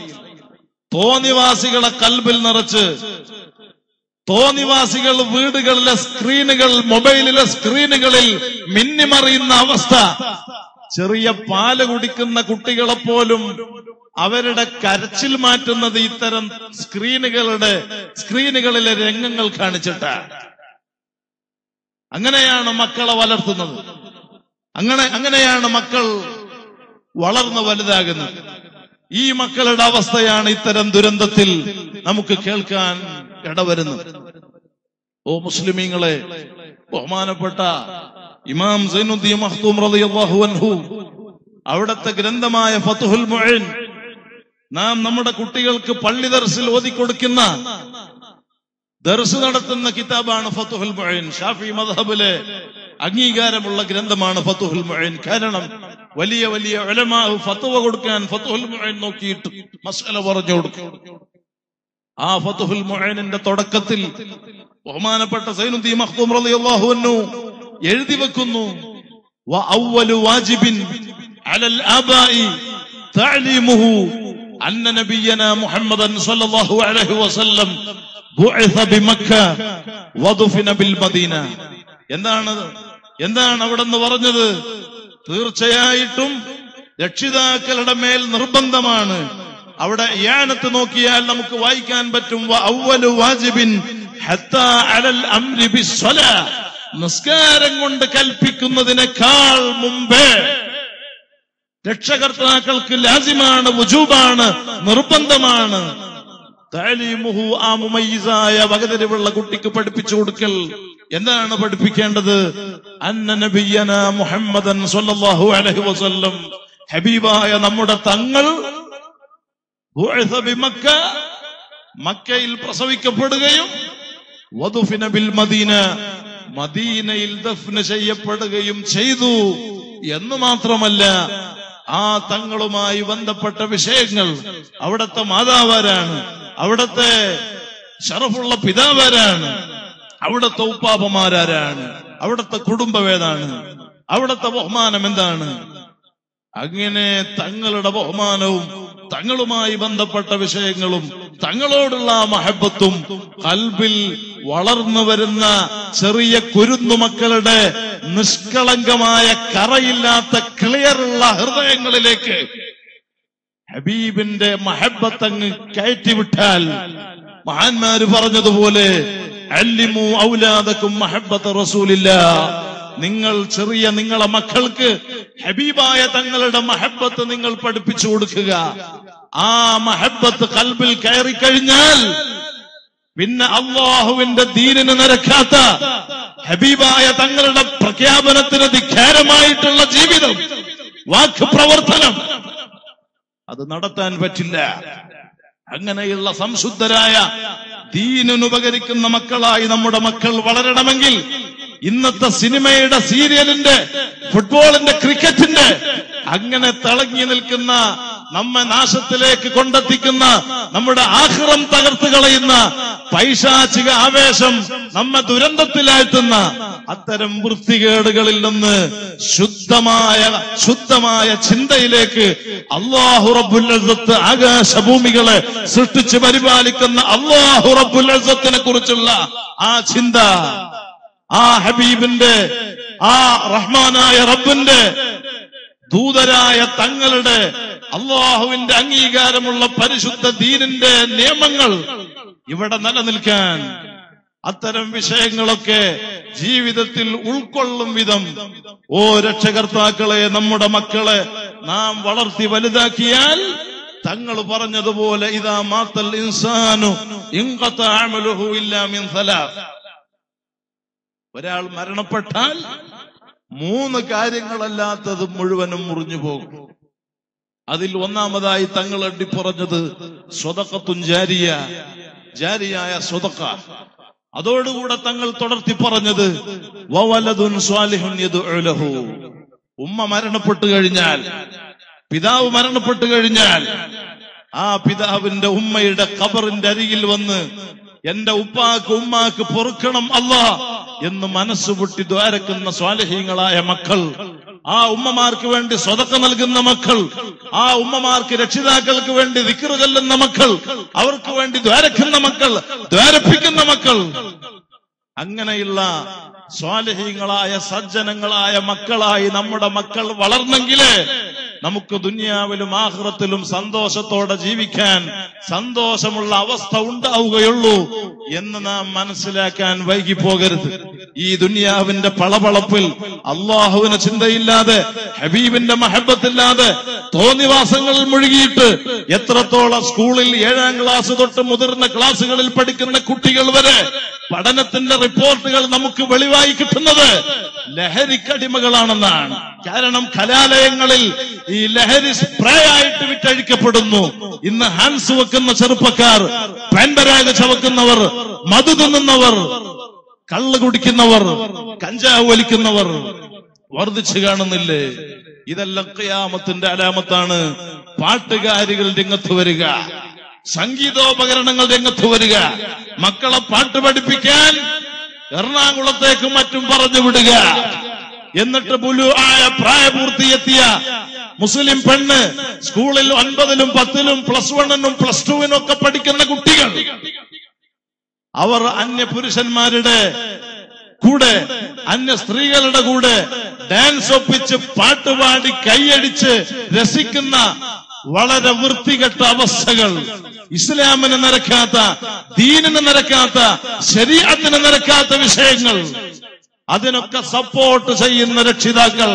തോന്നിവാസികളെ കൽബിൽ നിറച്ച് തോന്നിവാസികൾ വീടുകളിലെ സ്ക്രീനുകൾ മൊബൈലിലെ സ്ക്രീനുകളിൽ മിന്നിമറിയുന്ന അവസ്ഥ. ചെറിയ പാൽ കുടിക്കുന്ന കുട്ടികളെപ്പോലും അവരുടെ കരച്ചിൽ മാറ്റുന്നത് ഇത്തരം സ്ക്രീനുകളുടെ സ്ക്രീനുകളിലെ രംഗങ്ങൾ കാണിച്ചിട്ടാണ് അങ്ങനെയാണ് മക്കളെ വളർത്തുന്നത്. അങ്ങനെ അങ്ങനെയാണ് മക്കൾ വളർന്നു വലുതാകുന്നത്. ഈ മക്കളുടെ അവസ്ഥയാണ് ഇത്തരം ദുരന്തത്തിൽ നമുക്ക് കേൾക്കാൻ ഇടവരുന്നത് ഓ മുസ്ലിമീങ്ങളെ ബഹുമാനപ്പെട്ട ഇമാം സൈനുദ്ദീൻ റളിയല്ലാഹു അൻഹു അവിടുത്തെ ഗ്രന്ഥമായ ഫതുഹുൽ മുഈൻ നാം നമ്മുടെ കുട്ടികൾക്ക് പള്ളി ദർസിൽ ഓതിക്കൊടുക്കുന്ന ദർസ് നടത്തുന്ന കിതാബാണ് ഫതുഹുൽ മുഈൻ. ഷാഫി മദ്ഹബിലെ അംഗീകാരമുള്ള ഗ്രന്ഥമാണ് ഫതുഹുൽ മുഈൻ. കാരണം വലിയ വലിയ ഉലമാ ഫത്വ കൊടുക്കാൻ ഫതുഹുൽ മുഈൻ നോക്കിയിട്ട് മസല പറഞ്ഞു കൊടുക്കും. ആ ഫതുഹുൽ മുഈനിന്റെ തുടക്കത്തിൽ ബഹുമാനപ്പെട്ട സൈനുദ്ദീൻ മഖ്ദൂം റളിയല്ലാഹു അൻഹു എഴുതി വെക്കുന്നു. വ അവ്വലു വാജിബിൻ അലൽ ആബാഇ തഅലീമുഹു അന്ന നബിയന മുഹമ്മദൻ സ്വല്ലല്ലാഹു അലൈഹി വസല്ലം ബുഇസ ബിമക്ക വദുഫിന ബിൽ മദീന എന്താണ് എന്താണ് അവിടെ നിന്ന് പറഞ്ഞത്? തീർച്ചയായിട്ടും രക്ഷിതാക്കളുടെ മേൽ നിർബന്ധമാണ്. അവിടെ യാനത്ത് നോക്കിയാൽ നമുക്ക് വായിക്കാൻ പറ്റും വാജിബിൻ അലൽ അംരി നിസ്കാരം കൊണ്ട് കൽപ്പിക്കുന്നതിനേക്കാൾ മുമ്പേ രക്ഷകർത്താക്കൾക്ക് ലാസിമാണ് വുജൂബാണ് നിർബന്ധമാണ്. താലീമുഹു ആ മുമയ്യിസായ വകതിരിവുള്ള കുട്ടിക്ക് പഠിപ്പിച്ചു കൊടുക്കൽ. എന്താണ് പഠിപ്പിക്കേണ്ടത്? അന്നബിയന മുഹമ്മദൻ സല്ലല്ലാഹു അലൈഹി വസല്ലം ഹബീബായ നമ്മുടെ തങ്ങൾ ബിമക്ക മക്കയിൽ പ്രസവിക്കപ്പെടുകയും വധുഫിന ബിൽ മദീന മദീനയിൽ ദഫ്ന ചെയ്യപ്പെടുകയും ചെയ്തു. എന്ന് മാത്രമല്ല ആ തങ്ങളുമായി ബന്ധപ്പെട്ട വിഷയങ്ങൾ അവിടത്തെ മാതാവാരാണ് അവിടത്തെ ഷറഫുള്ള പിതാവാരാണ് അവിടത്തെ ഉപ്പാപ്പമാരാരാണ് അവിടത്തെ കുടുംബവേതാണ് അവിടത്തെ ബഹുമാനം എന്താണ് അങ്ങനെ തങ്ങളുടെ ബഹുമാനവും തങ്ങളുമായി ബന്ധപ്പെട്ട വിഷയങ്ങളും തങ്ങളോടുള്ള മഹബത്തും കൽബിൽ വളർന്നു വരുന്ന ചെറിയ കുരുന്നു മക്കളുടെ നിഷ്കളങ്കമായ കറയില്ലാത്ത ക്ലിയറുള്ള ഹൃദയങ്ങളിലേക്ക് ഹബീബിന്റെ മഹബത്തങ്ങ് കയറ്റിവിട്ടാൽ മഹാന്മാര് പറഞ്ഞതുപോലെ അല്ലിമു ഔലാദക്കും മഹബത്ത് റസൂലില്ല നിങ്ങൾ ചെറിയ നിങ്ങളെ മക്കൾക്ക് ഹബീബായ തങ്ങളുടെ മഹബത്ത് നിങ്ങൾ പഠിപ്പിച്ചു കൊടുക്കുക. ആ മഹബത്ത് കൽബിൽ കയറി കഴിഞ്ഞാൽ പിന്നെ അള്ളാഹുവിന്റെ ദീനിന് നിരക്കാത്ത ഹബീബായ തങ്ങളുടെ പ്രഖ്യാപനത്തിന് ധിഖാരമായിട്ടുള്ള ജീവിതം വാക്ക് പ്രവർത്തനം അത് നടത്താൻ പറ്റില്ല. അങ്ങനെയുള്ള സംശുദ്ധരായ ദീനിനുപകരിക്കുന്ന മക്കളായി നമ്മുടെ മക്കൾ വളരണമെങ്കിൽ ഇന്നത്തെ സിനിമയുടെ സീരിയലിന്റെ ഫുട്ബോളിന്റെ ക്രിക്കറ്റിന്റെ അങ്ങനെ തിളങ്ങി നിൽക്കുന്ന നമ്മെ നാശത്തിലേക്ക് കൊണ്ടെത്തിക്കുന്ന നമ്മുടെ ആഹ്റം തകർത്ത് കളയുന്ന പൈശാചിക ആവേശം നമ്മെ ദുരന്തത്തിലാഴ്ത്തുന്ന അത്തരം വൃത്തികേടുകളിൽ നിന്ന് ശുദ്ധമായ ശുദ്ധമായ ചിന്തയിലേക്ക് അള്ളാഹു റബ്ബുൽ അസത്ത് ആകാശഭൂമികളെ സൃഷ്ടിച്ച് പരിപാലിക്കുന്ന അള്ളാഹു റബ്ബുൽ അസത്തിനെ കുറിച്ചുള്ള ആ ചിന്ത ആ ഹബീബിന്റെ ആ റഹ്മാനായ റബ്ബിന്റെ ദൂതരായ തങ്ങളുടെ അള്ളാഹുവിന്റെ അംഗീകാരമുള്ള പരിശുദ്ധ ദീനിന്റെ നിയമങ്ങൾ ഇവിടെ നിലനിൽക്കാൻ അത്തരം വിഷയങ്ങളൊക്കെ ജീവിതത്തിൽ ഉൾക്കൊള്ളും വിധം ഓ രക്ഷകർത്താക്കളെ നമ്മുടെ മക്കളെ നാം വളർത്തി വലുതാക്കിയാൽ തങ്ങൾ പറഞ്ഞതുപോലെ ഇതാ മാത്തൽ ഇൻസാനു ഇല്ലാ മിൻ സലാസ് ഒരാൾ മരണപ്പെട്ടാൽ മൂന്ന് കാര്യങ്ങളല്ലാത്തത് മുഴുവനും മുറിഞ്ഞു പോകും. അതിൽ ഒന്നാമതായി തങ്ങൾ അടി പറഞ്ഞത് സ്വതക്കത്തും ജാരിയ ജാരിയായ സ്വതക്ക. അതോടുകൂടെ തങ്ങൾ തുടർത്തി പറഞ്ഞത്. ഉമ്മ മരണപ്പെട്ടു കഴിഞ്ഞാൽ പിതാവ് മരണപ്പെട്ടു കഴിഞ്ഞാൽ ആ പിതാവിന്റെ ഉമ്മയുടെ ഖബറിന്റെ അരികിൽ വന്ന് എന്റെ ഉപ്പാക്ക് ഉമ്മാക്ക് പൊറുക്കണം അല്ലാ എന്ന് മനസ്സ് പൊട്ടി ദ്വാരക്കുന്ന സ്വാലഹീങ്ങളായ മക്കൾ ആ ഉമ്മമാർക്ക് വേണ്ടി സ്വതക്ക നൽകുന്ന മക്കൾ ആ ഉമ്മമാർക്ക് രക്ഷിതാക്കൾക്ക് വേണ്ടി ദിക്കറ് ചെല്ലുന്ന മക്കൾ അവർക്ക് വേണ്ടി ദ്വാരക്കുന്ന മക്കൾ ദ്വാരപ്പിക്കുന്ന മക്കൾ. അങ്ങനെയുള്ള സ്വാലഹീങ്ങളായ സജ്ജനങ്ങളായ മക്കളായി നമ്മുടെ മക്കൾ വളർന്നെങ്കിലേ നമുക്ക് ദുനിയാവിലും ആഹ്റത്തിലും സന്തോഷത്തോടെ ജീവിക്കാൻ സന്തോഷമുള്ള അവസ്ഥ ഉണ്ടാവുകയുള്ളൂ എന്ന് നാം മനസ്സിലാക്കാൻ വൈകി പോകരുത് ഈ ദുനിയാവിന്റെ പളപളപ്പിൽ അള്ളാഹുവിന് ചിന്തയില്ലാതെ ഹബീബിന്റെ മഹബത്തില്ലാതെ തോന്നിവാസങ്ങളിൽ മുഴുകിയിട്ട് എത്രത്തോളം സ്കൂളിൽ ഏഴാം ക്ലാസ് തൊട്ട് മുതിർന്ന ക്ലാസ്സുകളിൽ പഠിക്കുന്ന കുട്ടികൾ വരെ പഠനത്തിന്റെ റിപ്പോർട്ടുകൾ നമുക്ക് വെളിവായി കിട്ടുന്നത് ലഹരിക്കടിമകളാണെന്നാണ്. കാരണം കലാലയങ്ങളിൽ ഈ ലഹരി സ്പ്രേ ആയിട്ട് വിറ്റഴിക്കപ്പെടുന്നു. ഇന്ന് ഹാൻസ് വെക്കുന്ന ചെറുപ്പക്കാർ പാൻപരാഗ് ചവക്കുന്നവർ മധു തിന്നുന്നവർ കള്ള് കുടിക്കുന്നവർ കഞ്ചാവ് വലിക്കുന്നവർ വർദ്ധിച്ചു കാണുന്നില്ലേ? ഇതെല്ലാം ഖിയാമത്തിന്റെ അലാമത്താണ്. പാട്ടുകാരികൾ രംഗത്ത് വരിക. സംഗീതോപകരണങ്ങൾ രംഗത്ത് വരിക. മക്കളെ പാട്ട് പഠിപ്പിക്കാൻ എറണാകുളത്തേക്കും മറ്റും പറഞ്ഞു വിടുക. എന്നിട്ട് പുലു ആയ പ്രായപൂർത്തിയെത്തിയ മുസ്ലിം പെണ്ണ് സ്കൂളിൽ ഒൻപതിലും പത്തിലും പ്ലസ് വണ്ണിനും പ്ലസ് ടുവിനും ഒക്കെ പഠിക്കുന്ന കുട്ടികൾ. അവർ അന്യ പുരുഷന്മാരുടെ കൂടെ അന്യ സ്ത്രീകളുടെ കൂടെ ഡാൻസ് ഒപ്പിച്ച് പാട്ടുപാടി കൈയടിച്ച് രസിക്കുന്ന വളരെ വൃത്തികെട്ട അവസ്ഥകൾ. ഇസ്ലാമിന് നിരക്കാത്ത ദീനിന് നിരക്കാത്ത ശരീരത്തിന് നിരക്കാത്ത വിഷയങ്ങൾ. അതിനൊക്കെ സപ്പോർട്ട് ചെയ്യുന്ന രക്ഷിതാക്കൾ.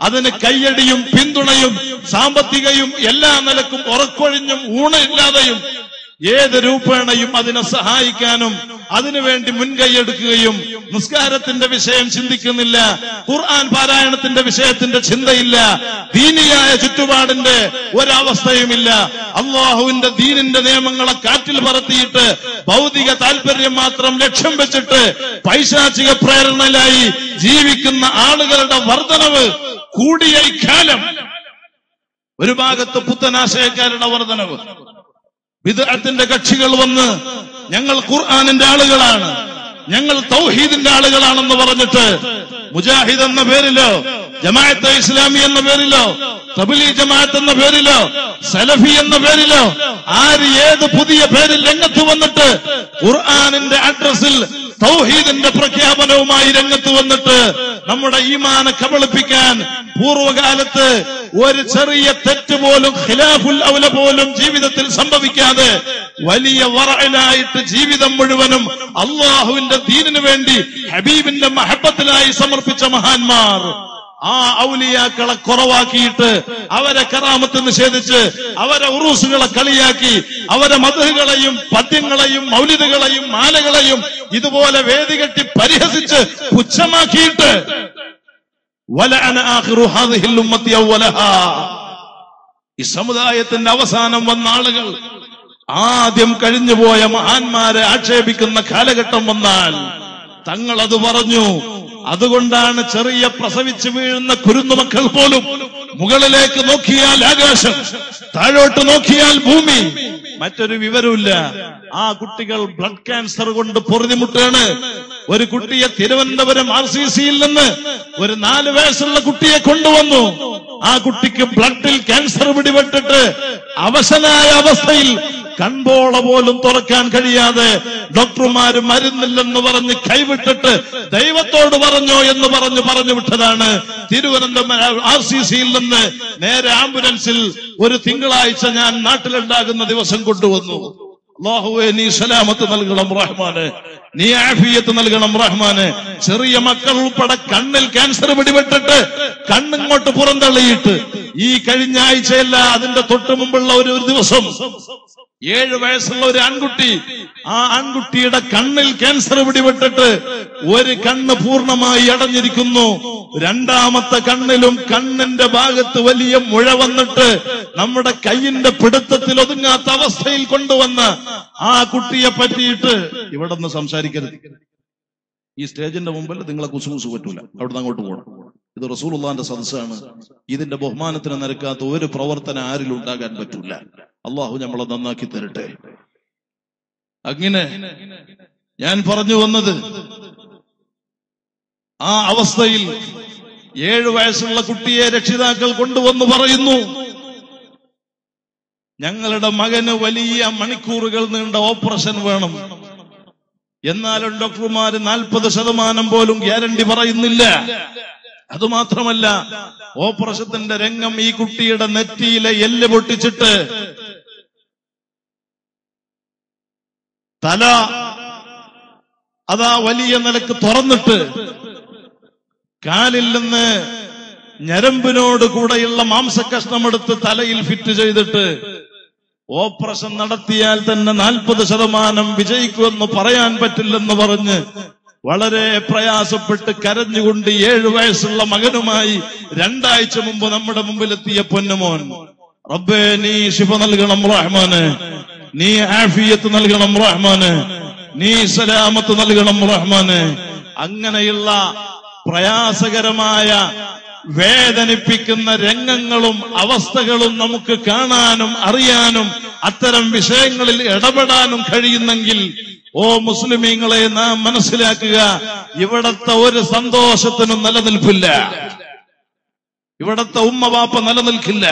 അതിന് കയ്യടിയും പിന്തുണയും സാമ്പത്തികയും എല്ലാ നിലക്കും ഉറക്കൊഴിഞ്ഞും ഊണില്ലാതെയും ഏത് രൂപേണയും അതിനെ സഹായിക്കാനും അതിനുവേണ്ടി മുൻകൈയെടുക്കുകയും നിസ്കാരത്തിന്റെ വിഷയം ചിന്തിക്കുന്നില്ല. ഖുർആൻ പാരായണത്തിന്റെ വിഷയത്തിന്റെ ചിന്തയില്ല. ദീനിയായ ചുറ്റുപാടിന്റെ ഒരവസ്ഥയുമില്ല. അള്ളാഹുവിന്റെ ദീനിന്റെ നിയമങ്ങളെ കാറ്റിൽ പറത്തിയിട്ട് ഭൗതിക താല്പര്യം മാത്രം ലക്ഷ്യം വെച്ചിട്ട് പൈശാചിക പ്രേരണയിലായി ജീവിക്കുന്ന ആളുകളുടെ വർധനവ് കൂടിയ ഇക്കാലം ഒരു ഭാഗത്ത് പുത്തനാശയക്കാരുടെ വർധനവ്. വിദഗ്ധത്തിന്റെ കക്ഷികൾ വന്ന് ഞങ്ങൾ ഖുർആാനിന്റെ ആളുകളാണ്. ഞങ്ങൾ തൗഹീദിന്റെ ആളുകളാണെന്ന് പറഞ്ഞിട്ട് മുജാഹിദ് എന്ന പേരിലോ ജമാഅത്തെ ഇസ്ലാമി എന്ന പേരിലോ തബിലി ജമാഅത്ത് എന്ന പേരിലോ സലഫി എന്ന പേരിലോ ആര് ഏത് പുതിയ പേരിൽ രംഗത്ത് വന്നിട്ട് ഖുർആാനിന്റെ അഡ്രസ്സിൽ തൗഹീദിന്റെ പ്രഖ്യാപനവുമായി രംഗത്ത് വന്നിട്ട് നമ്മുടെ ഈമാനെ കബളിപ്പിക്കാൻ പൂർവകാലത്ത് ഒരു ചെറിയ തെറ്റ് പോലും ഖിലാഫുൽ ഔല പോലും ജീവിതത്തിൽ സംഭവിക്കാതെ വലിയ വറയിലായിട്ട് ജീവിതം മുഴുവനും അള്ളാഹുവിന്റെ ദീനിനു വേണ്ടി ഹബീബിന്റെ മഹബത്തിലായി സമർപ്പിച്ച മഹാന്മാർ. ആ ഔലിയാക്കളെ കുറവാക്കിയിട്ട് അവരെ കറാമത്ത് നിഷേധിച്ച് അവരെ ഉറൂസുകളെ കളിയാക്കി അവരെ മധുകളെയും പദ്യങ്ങളെയും മൗലിദുകളെയും മാലകളെയും ഇതുപോലെ വേദികെട്ടി പരിഹസിച്ച് പുച്ഛമാക്കിയിട്ട്. ഈ സമുദായത്തിന്റെ അവസാനം വന്ന ആളുകൾ ആദ്യം കഴിഞ്ഞുപോയ മഹാന്മാരെ ആക്ഷേപിക്കുന്ന കാലഘട്ടം വന്നാൽ തങ്ങൾ അത് പറഞ്ഞു അതുകൊണ്ടാണ് ചെറിയ പ്രസവിച്ചു വീഴുന്ന കുരുന്നുമക്കൾ പോലും മുകളിലേക്ക് നോക്കിയാൽ ആകാശം താഴോട്ട് നോക്കിയാൽ ഭൂമി. മറ്റൊരു വിവരമില്ല ആ കുട്ടികൾ ബ്ലഡ് ക്യാൻസർ കൊണ്ട് പൊറുതിമുട്ടാണ്. ഒരു കുട്ടിയെ തിരുവനന്തപുരം ആർ സി സിയിൽ നിന്ന് ഒരു നാല് വയസ്സുള്ള കുട്ടിയെ കൊണ്ടുവന്നു. ആ കുട്ടിക്ക് ബ്ലഡിൽ ക്യാൻസർ പിടിപെട്ടിട്ട് അവശനായ അവസ്ഥയിൽ കൺപോള പോലും തുറക്കാൻ കഴിയാതെ ഡോക്ടർമാർ മരുന്നില്ലെന്ന് പറഞ്ഞ് കൈവിട്ടിട്ട് ദൈവത്തോട് പറഞ്ഞോ എന്ന് പറഞ്ഞു പറഞ്ഞു വിട്ടതാണ്. തിരുവനന്തപുരം ആർ സി സിയിൽ നിന്ന് നേരെ ആംബുലൻസിൽ ഒരു തിങ്കളാഴ്ച ഞാൻ നാട്ടിലുണ്ടാകുന്ന ദിവസം കൊണ്ടുവന്നു. അള്ളാഹുവെ നീ സലാമത്ത് നൽകണം റഹ്മാന്. നീ ആഫിയത്ത് നൽകണം റഹ്മാന്. ചെറിയ മക്കൾ ഉൾപ്പെടെ കണ്ണിൽ ക്യാൻസർ പിടിപെട്ടിട്ട് കണ്ണിങ്ങോട്ട് പുറന്തള്ളിയിട്ട് ഈ കഴിഞ്ഞ ആഴ്ചയല്ല അതിന്റെ തൊട്ടു മുമ്പുള്ള ഒരു ഒരു ദിവസം ഏഴ് വയസ്സുള്ള ഒരു ആൺകുട്ടി ആ ആൺകുട്ടിയുടെ കണ്ണിൽ ക്യാൻസർ പിടിപെട്ടിട്ട് ഒരു കണ്ണ് പൂർണമായി അടഞ്ഞിരിക്കുന്നു. രണ്ടാമത്തെ കണ്ണിലും കണ്ണിന്റെ ഭാഗത്ത് വലിയ മുഴ വന്നിട്ട് നമ്മുടെ കയ്യിന്റെ പിടുത്തത്തിൽ ഒതുങ്ങാത്ത അവസ്ഥയിൽ കൊണ്ടുവന്ന ആ കുട്ടിയെ പറ്റിയിട്ട് ഇവിടെ നിന്ന് സംസാരിക്കരുത്. ഈ സ്റ്റേജിന്റെ മുമ്പിൽ നിങ്ങളെ കുസുകുസു പറ്റൂല. അവിടുന്ന് അങ്ങോട്ട് പോകണം ഇത് റസൂലുള്ളാന്റെ സദസ്സാണ്. ഇതിന്റെ ബഹുമാനത്തിന് നിരക്കാത്ത ഒരു പ്രവർത്തനം ആരിലും ഉണ്ടാകാൻ പറ്റൂല. അള്ളാഹു നമ്മളെ നന്നാക്കി തരട്ടെ. അങ്ങനെ ഞാൻ പറഞ്ഞു വന്നത് ആ അവസ്ഥയിൽ ഏഴു വയസ്സുള്ള കുട്ടിയെ രക്ഷിതാക്കൾ കൊണ്ടുവന്ന് പറയുന്നു. ഞങ്ങളുടെ മകന് വലിയ മണിക്കൂറുകൾ നീണ്ട ഓപ്പറേഷൻ വേണം. എന്നാലും ഡോക്ടർമാര് നാൽപ്പത് ശതമാനം പോലും ഗ്യാരണ്ടി പറയുന്നില്ല. അതുമാത്രമല്ല ഓപ്പറേഷത്തിന്റെ രംഗം ഈ കുട്ടിയുടെ നെറ്റിയിലെ എല്ല് പൊട്ടിച്ചിട്ട് തല. അതാ വലിയ നിലയ്ക്ക് തുറന്നിട്ട് കാലിൽ നിന്ന് ഞരമ്പിനോട് കൂടെയുള്ള മാംസകഷ്ണം എടുത്ത് തലയിൽ ഫിറ്റ് ചെയ്തിട്ട് ഓപ്പറേഷൻ നടത്തിയാൽ തന്നെ നാൽപ്പത് ശതമാനം വിജയിക്കുമെന്ന് പറയാൻ പറ്റില്ലെന്ന് പറഞ്ഞ് വളരെ പ്രയാസപ്പെട്ട് കരഞ്ഞുകൊണ്ട് ഏഴു വയസ്സുള്ള മകനുമായി രണ്ടാഴ്ച മുമ്പ് നമ്മുടെ മുമ്പിലെത്തിയ പൊന്നുമോൻ. റബ്ബേ നീ ശിഫ നൽകണം റഹ്മാന്. നീ ആഫിയത്ത് നൽകണം റഹ്മാന്. നീ സലാമത്ത് നൽകണം റഹ്മാന്. അങ്ങനെയുള്ള പ്രയാസകരമായ വേദനിപ്പിക്കുന്ന രംഗങ്ങളും അവസ്ഥകളും നമുക്ക് കാണാനും അറിയാനും അത്തരം വിഷയങ്ങളിൽ ഇടപെടാനും കഴിയുന്നെങ്കിൽ ഓ മുസ്ലിമീങ്ങളെ നാം മനസ്സിലാക്കുക ഇവിടത്തെ ഒരു സന്തോഷത്തിനും നിലനിൽപ്പില്ല. ഇവിടത്തെ ഉമ്മ വാപ്പ നിലനിൽക്കില്ല.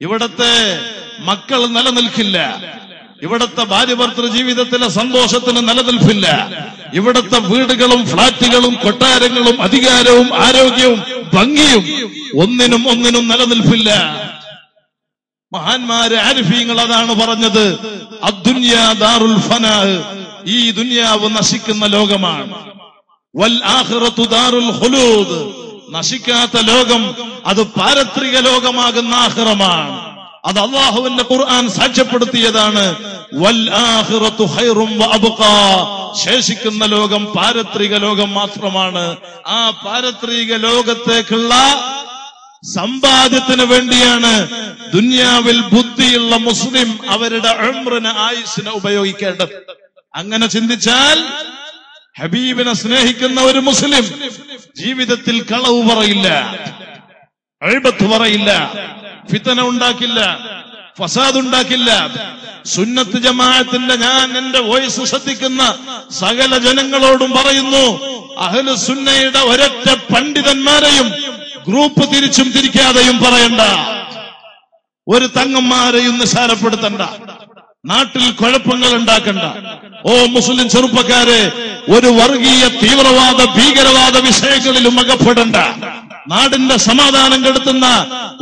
ഇവിടത്തെ മക്കൾ നിലനിൽക്കില്ല. ഇവിടത്തെ ഭാര്യഭർത്തൃ ജീവിതത്തിലെ സന്തോഷത്തിന് നിലനിൽപ്പില്ല. ഇവിടത്തെ വീടുകളും ഫ്ളാറ്റുകളും കൊട്ടാരങ്ങളും അധികാരവും ആരോഗ്യവും ഭംഗിയും ഒന്നിനും ഒന്നിനും നിലനിൽപ്പില്ല. മഹാന്മാര് ആരിഫീങ്ങൾ അതാണ് പറഞ്ഞത്. അദ്ദുന്യാ ദാറുൽ ഈ ദുന്യാവ് നശിക്കുന്ന ലോകമാണ്. വൽ ദാറുൽ നശിക്കാത്ത ലോകം അത് പാരത്രിക ലോകമാകുന്ന ആഖിറമാണ്. അത് അള്ളാഹുവിന്റെ ഖുർആൻ സാക്ഷ്യപ്പെടുത്തിയതാണ്. ശേഷിക്കുന്ന ലോകം പാരത്രിക ലോകം മാത്രമാണ്. ആ പാരത്രിക ലോകത്തേക്കുള്ള സമ്പാദ്യത്തിന് വേണ്ടിയാണ് ദുനിയാവിൽ ബുദ്ധിയുള്ള മുസ്ലിം അവരുടെ അമ്രന് ആയുസിനെ ഉപയോഗിക്കേണ്ടത്. അങ്ങനെ ചിന്തിച്ചാൽ ഹബീബിനെ സ്നേഹിക്കുന്ന ഒരു മുസ്ലിം ജീവിതത്തിൽ കളവ് പറയില്ല. അഴിബത്ത് പറയില്ല. ഫിത്തന ഉണ്ടാക്കില്ല ഫസാദ് ഉണ്ടാക്കില്ല. സുന്നത്ത് ജമാഅത്തിന്റെ ഞാൻ എന്റെ വോയിസ് ശ്രദ്ധിക്കുന്ന സകല ജനങ്ങളോടും പറയുന്നു അഹ്ലു സുന്നയുടെ ഒരൊറ്റ പണ്ഡിതന്മാരെയും ഗ്രൂപ്പ് തിരിച്ചും തിരിക്കാതെയും പറയണ്ട. ഒരു തങ്ങന്മാരെയും നിസാരപ്പെടുത്തണ്ട നാട്ടിൽ കുഴപ്പങ്ങൾ ഉണ്ടാക്കണ്ട. ഓ മുസ്ലിം ചെറുപ്പക്കാരെ ഒരു വർഗീയ തീവ്രവാദ ഭീകരവാദ വിഷയങ്ങളിലും അകപ്പെടണ്ട. നാടിന്റെ സമാധാനം കെടുത്തുന്ന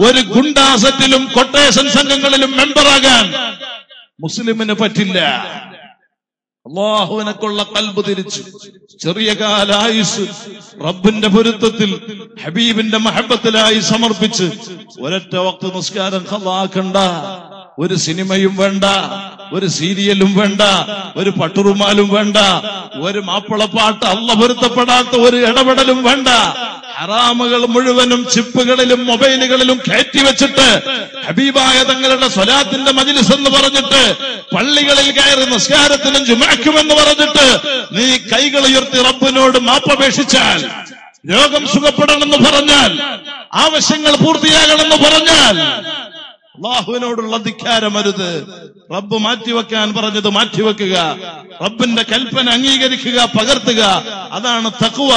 ഒരു ഗുണ്ടാസറ്റിലും കൊട്ടേഷൻ സംഘങ്ങളിലും മെമ്പറാകാൻ മുസ്ലിമിന് പറ്റില്ല. അള്ളാഹുവിനക്കുള്ള കൽബ് തിരിച്ചു ചെറിയ കാലായുസ് റബ്ബിന്റെ പൊരുത്തത്തിൽ ഹബീബിന്റെ മഹബത്തിലായി സമർപ്പിച്ച് ഒരൊറ്റ വക്ത നിസ്കാരം ഖലാക്കണ്ട ഒരു സിനിമയും വേണ്ട ഒരു സീരിയലും വേണ്ട ഒരു പട്ടുറുമാലും വേണ്ട ഒരു മാപ്പിളപ്പാട്ട് അല്ല പൊരുത്തപ്പെടാത്ത ഒരു ഇടപെടലും വേണ്ട. ഹറാമുകൾ മുഴുവനും ചിപ്പുകളിലും മൊബൈലുകളിലും കയറ്റി വെച്ചിട്ട് ഹബീബായ തങ്ങളുടെ സ്വലാത്തിന്റെ മജിലിസ് എന്ന് പറഞ്ഞിട്ട് പള്ളികളിൽ കയറി നിസ്കാരത്തിനും ജുമാക്കുമെന്ന് പറഞ്ഞിട്ട് നീ കൈകൾ ഉയർത്തി റബ്ബിനോട് മാപ്പപേക്ഷിച്ചാൽ രോഗം സുഖപ്പെടണമെന്ന് പറഞ്ഞാൽ ആവശ്യങ്ങൾ പൂർത്തിയാകണമെന്ന് പറഞ്ഞാൽ അള്ളാഹുവിനോടുള്ള ധിക്കാരമരുത്. റബ്ബ് മാറ്റിവെക്കാൻ പറഞ്ഞത് മാറ്റിവെക്കുക. റബ്ബിന്റെ കൽപ്പന അംഗീകരിക്കുക പകർത്തുക. അതാണ് തക്കുവ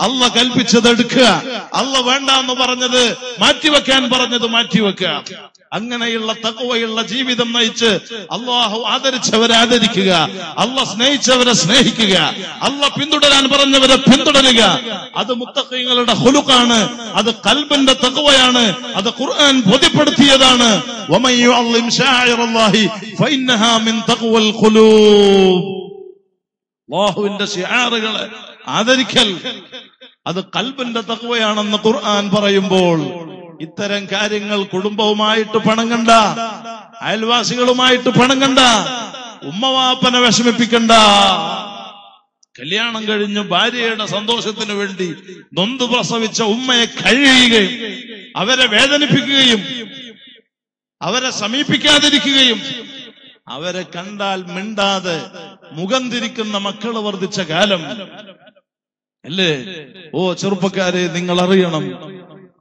അല്ല കൽപ്പിച്ചത് എടുക്കുക അല്ല വേണ്ട എന്ന് പറഞ്ഞത് മാറ്റിവെക്കാൻ പറഞ്ഞത് മാറ്റിവെക്കുക. അങ്ങനെയുള്ള തകവയുള്ള ജീവിതം നയിച്ച് അള്ളാഹു ആദരിച്ചവരെ ആദരിക്കുക. അല്ല സ്നേഹിച്ചവരെ സ്നേഹിക്കുക. അല്ല പിന്തുടരാൻ പറഞ്ഞവരെ പിന്തുടരുക. അത് മുത്തക്കൈകളുടെ ഹുലുക്കാണ്. അത് കൽബിന്റെ തകവയാണ്. അത് ഖുർആൻ ബോധ്യപ്പെടുത്തിയതാണ്. ആദരിക്കൽ. അത് കൽബിന്റെ തകവയാണെന്ന് ഖുർആൻ പറയുമ്പോൾ ഇത്തരം കാര്യങ്ങൾ കുടുംബവുമായിട്ട് പണങ്ങണ്ട അയൽവാസികളുമായിട്ട് പണങ്ങണ്ട ഉമ്മവാപ്പനെ വിഷമിപ്പിക്കണ്ട. കല്യാണം കഴിഞ്ഞ് ഭാര്യയുടെ സന്തോഷത്തിന് വേണ്ടി നൊന്ത് പ്രസവിച്ച ഉമ്മയെ കഴിയുകയും അവരെ വേദനിപ്പിക്കുകയും അവരെ സമീപിക്കാതിരിക്കുകയും അവരെ കണ്ടാൽ മിണ്ടാതെ മുഖം തിരിക്കുന്ന മക്കൾ വർദ്ധിച്ച കാലം. അല്ലേ? ഓ ചെറുപ്പക്കാരെ നിങ്ങൾ അറിയണം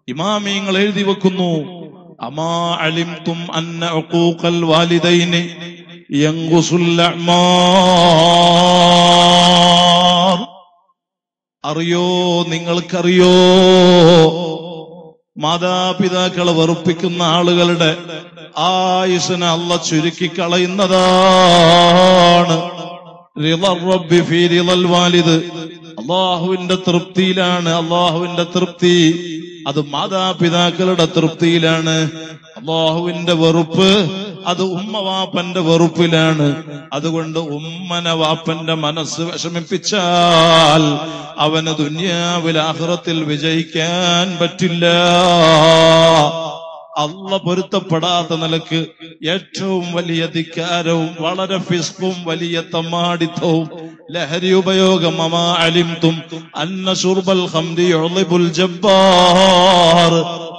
ഇമാമിങ്ങൾ എഴുതി വെക്കുന്നു. അമാ അലിംതും അന്ന ഉഖൂഖൽ വാലിദൈനി അറിയോ നിങ്ങൾക്കറിയോ? മാതാപിതാക്കളെ വെറുപ്പിക്കുന്ന ആളുകളുടെ ആയുസിനെ അല്ല കളയുന്നതാണ്. ഫീ റിളൽ വാലിദ്. അള്ളാഹുവിന്റെ തൃപ്തിയിലാണ് അള്ളാഹുവിന്റെ തൃപ്തി. അത് മാതാപിതാക്കളുടെ തൃപ്തിയിലാണ്. അള്ളാഹുവിന്റെ വെറുപ്പ് അത് ഉമ്മ വാപ്പന്റെ വെറുപ്പിലാണ്. അതുകൊണ്ട് ഉമ്മന വാപ്പന്റെ മനസ്സ് വിഷമിപ്പിച്ചാൽ അവന് ദുന്യാവിൽ ആഹ്റത്തിൽ വിജയിക്കാൻ പറ്റില്ല. അല്ല പൊരുത്തപ്പെടാത്ത നിലയ്ക്ക് ഏറ്റവും വലിയ ധിക്കാരവും വളരെ ഫിസ്കും വലിയ തമ്മാടിത്തവും ലഹരി ഉപയോഗം അമാ അലിംതും അന്ന ഷുർബൽ ഹംദി ജബ്ബാർ.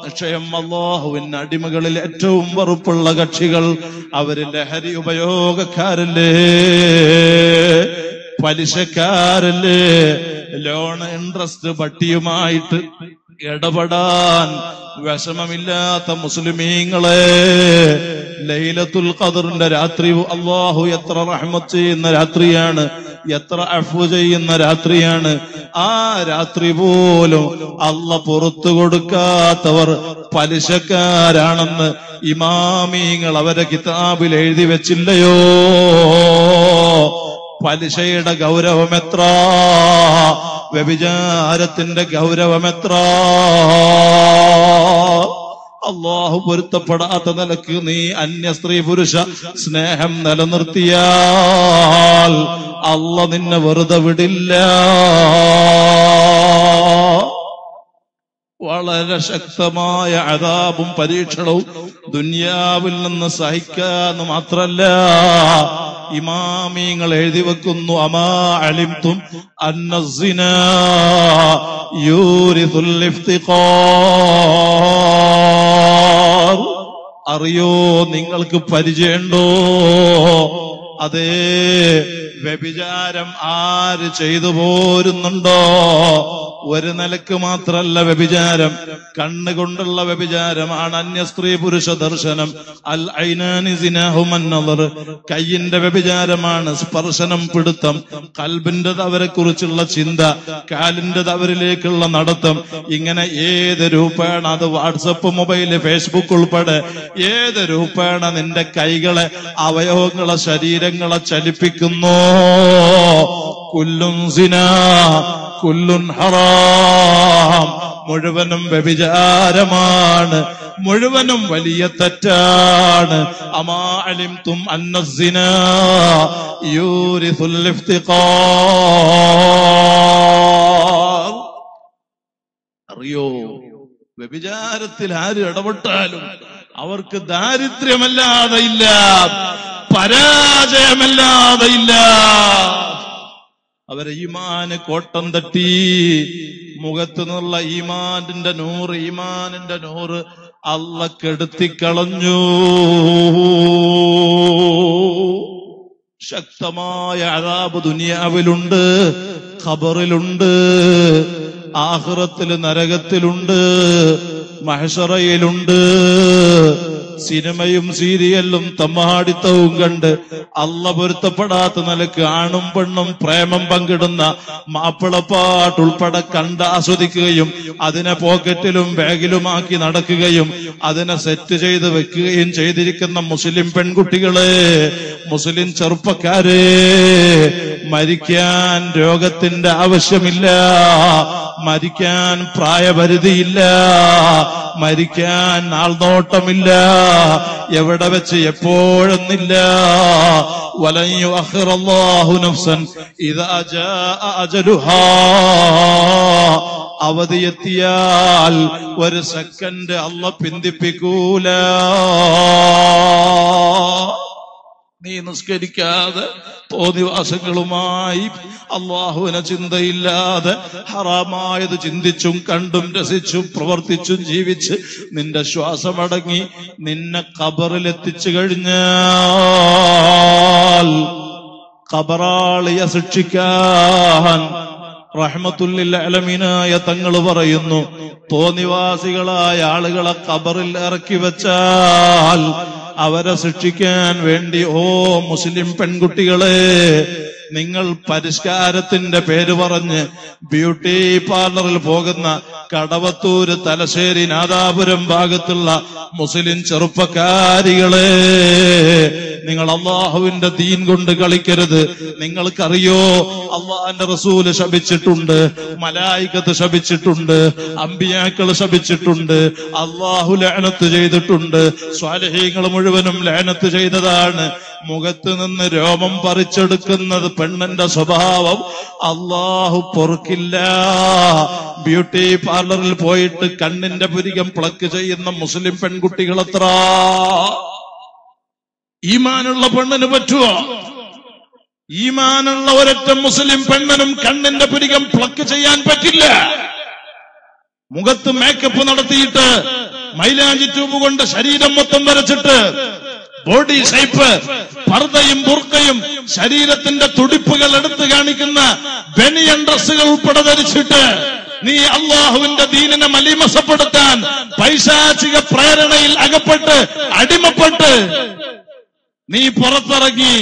അക്ഷയം അള്ളാഹുവിന് അടിമകളിൽ ഏറ്റവും വെറുപ്പുള്ള കക്ഷികൾ അവർ ലഹരി ഉപയോഗക്കാരല്ലേ? പലിശക്കാരല്ലേ? ലോൺ ഇൻട്രസ്റ്റ് പട്ടിയുമായിട്ട് ഇടപെടാൻ വിഷമമില്ലാത്ത മുസ്ലിമീങ്ങളെ ലൈലത്തുൽ ഖദറിന്റെ രാത്രി അള്ളാഹു എത്ര റഹ്മത്ത് ചെയ്യുന്ന രാത്രിയാണ് എത്ര അഫു ചെയ്യുന്ന രാത്രിയാണ് ആ രാത്രി പോലും അല്ല പുറത്തു കൊടുക്കാത്തവർ പലിശക്കാരാണെന്ന് ഇമാമീങ്ങൾ അവരെ കിതാബിൽ എഴുതി വെച്ചില്ലയോ? പലിശയുടെ ഗൗരവമെത്ര? വ്യഭിചാരത്തിന്റെ ഗൗരവമെത്ര? അള്ളാഹു പൊരുത്തപ്പെടാത്ത നിലയ്ക്ക് നീ അന്യ സ്ത്രീ പുരുഷ സ്നേഹം നിലനിർത്തിയാൽ അല്ല നിന്നെ വെറുതെ വിടില്ല. വളരെ ശക്തമായ അതാപും പരീക്ഷണവും ദുന്യാവിൽ നിന്ന് സഹിക്കാന്ന് മാത്രല്ല ഇമാമീങ്ങൾ എഴുതി വെക്കുന്നു അമാ അലിംതും അറിയോ നിങ്ങൾക്ക് പരിചയമുണ്ടോ? അതേ വ്യഭിചാരം ആര് ചെയ്തു പോരുന്നുണ്ടോ? ഒരു നിലയ്ക്ക് മാത്രല്ല വ്യഭിചാരം. കണ്ണുകൊണ്ടുള്ള വ്യഭിചാരമാണ് അന്യ സ്ത്രീ പുരുഷ ദർശനം. അൽ ഐനാനിസിനഹുമന്നവർ കയ്യിന്റെ വ്യഭിചാരമാണ് സ്പർശനം പിടുത്തം. കൽബിന്റെ അവരെ കുറിച്ചുള്ള ചിന്ത കാലിന്റെ അവരിലേക്കുള്ള നടത്തം. ഇങ്ങനെ ഏത് രൂപേണ അത് വാട്സപ്പ് മൊബൈൽ ഫേസ്ബുക്ക് ഉൾപ്പെടെ ഏത് രൂപേണ നിന്റെ കൈകളെ അവയവങ്ങളെ ശരീരങ്ങളെ ചലിപ്പിക്കുന്നു. കുല്ലുൻ സിന കുല്ലുൻ ഹറാം. മുഴുവനും വ്യഭിചാരമാണ് മുഴുവനും വലിയ തെറ്റാണ്. അമാ അലിംതും അന്നസിന യൂരിസുൽ ഇഫ്തിഖാർ അറിയോ? വ്യഭിചാരത്തിൽ ആര് ഇടപെട്ടാലും അവർക്ക് ദാരിദ്ര്യമല്ലാതെ ഇല്ല. പരാജയമല്ലാതെ ഇല്ല. അവരെ ഈമാന് കോട്ടം തട്ടി. മുഖത്ത് നിന്നുള്ള ഈമാനിന്റെ നൂറ് ഈമാനിന്റെ നൂറ് അല്ല കെടുത്തിക്കളഞ്ഞു ശക്തമായ അതാബ് ദുനിയാവിലുണ്ട് ഖബറിലുണ്ട് ആഹ്റത്തിൽ നരകത്തിലുണ്ട് മഹഷറയിലുണ്ട്. സിനിമയും സീരിയലും തമ്മാടിത്തവും കണ്ട് അല്ല പൊരുത്തപ്പെടാത്ത നിലയ്ക്ക് ആണും പെണ്ണും പ്രേമം പങ്കിടുന്ന മാപ്പിളപ്പാട്ട് ഉൾപ്പെടെ കണ്ട് ആസ്വദിക്കുകയും അതിനെ പോക്കറ്റിലും ബാഗിലുമാക്കി നടക്കുകയും അതിനെ സെറ്റ് ചെയ്ത് വെക്കുകയും ചെയ്തിരിക്കുന്ന മുസ്ലിം പെൺകുട്ടികളെ മുസ്ലിം ചെറുപ്പക്കാരെ മരിക്കാൻ രോഗത്തിന്റെ ആവശ്യമില്ല മരിക്കാൻ പ്രായപരിധിയില്ല മരിക്കാൻ നാൾനോട്ടമില്ല. എവിടെ വെച്ച് എപ്പോഴെന്നില്ല വലയു അഹ്റല്ലാഹു നഫ്സൻ ഇത് അജ അജലുഹാ. അവധിയെത്തിയാൽ ഒരു സെക്കൻഡ് അല്ല പിന്തിപ്പിക്കൂല. നീ നിസ്കരിക്കാതെ തോന്നിവാസങ്ങളുമായി അള്ളാഹുവിനെ ചിന്തയില്ലാതെ ഹറാമായത് ചിന്തിച്ചും കണ്ടും രസിച്ചും പ്രവർത്തിച്ചും ജീവിച്ച് നിന്റെ ശ്വാസമടങ്ങി നിന്നെ കബറിലെത്തിച്ചു കഴിഞ്ഞാൽ ഖബറാളിയെ ശിക്ഷിക്കാൻ റഹ്മത്തുല്ലിൽ അലമീനായ തങ്ങൾ പറയുന്നു തോന്നിവാസികളായ ആളുകളെ കബറിൽ ഇറക്കി വെച്ചാൽ അവരെ ശിക്ഷിക്കാൻ വേണ്ടി ഓ മുസ്ലിം പെൺകുട്ടികളെ നിങ്ങൾ പരിഷ്കാരത്തിന്റെ പേര് പറഞ്ഞ് ബ്യൂട്ടി പാർലറിൽ പോകുന്ന കടവത്തൂര് തലശ്ശേരി നാദാപുരം ഭാഗത്തുള്ള മുസ്ലിം ചെറുപ്പക്കാരികളെ നിങ്ങൾ അള്ളാഹുവിന്റെ ദീൻ കൊണ്ട് കളിക്കരുത്. നിങ്ങൾക്കറിയോ അള്ളാഹന്റെ റസൂൽ ശപിച്ചിട്ടുണ്ട് മലായികത്ത് ശപിച്ചിട്ടുണ്ട് അമ്പിയാക്കൾ ശപിച്ചിട്ടുണ്ട് അള്ളാഹു ലാനത്ത് ചെയ്തിട്ടുണ്ട്. സ്വാലഹീങ്ങൾ മുഴുവനും ലാനത്ത് ചെയ്തതാണ്. മുഖത്ത് നിന്ന് രോമം പറിച്ചെടുക്കുന്നത് പെണ്ണന്റെ സ്വഭാവം അള്ളാഹു പൊറുക്കില്ല. ബ്യൂട്ടി പാർലറിൽ പോയിട്ട് കണ്ണിന്റെ പുരികം പ്ലക്ക് ചെയ്യുന്ന മുസ്ലിം പെൺകുട്ടികൾ എത്ര? ഈമാനുള്ള പെണ്ണിന് പറ്റുമോ ഈമാനുള്ള ഒരൊറ്റ മുസ്ലിം പെണ്ണിനും കണ്ണിന്റെ പുരികം പ്ലക്ക് ചെയ്യാൻ പറ്റില്ല. മുഖത്ത് മേക്കപ്പ് നടത്തിയിട്ട് മൈലാഞ്ചി ട്യൂബ് കൊണ്ട് ശരീരം മൊത്തം വരച്ചിട്ട് ബോഡി ഷേപ്പ് പർദ്ദയും ബുർക്കയും ശരീരത്തിന്റെ തുടിപ്പുകൾ എടുത്തു കാണിക്കുന്ന ബെനിയൻ ഡ്രസ്സുകൾ ഉൾപ്പെടെ ധരിച്ചിട്ട് നീ അള്ളാഹുവിന്റെ ദീനിനെ മലിമസപ്പെടുത്താൻ പൈശാചിക പ്രേരണയിൽ അകപ്പെട്ട് അടിമപ്പെട്ട് നീ പുറത്തിറങ്ങി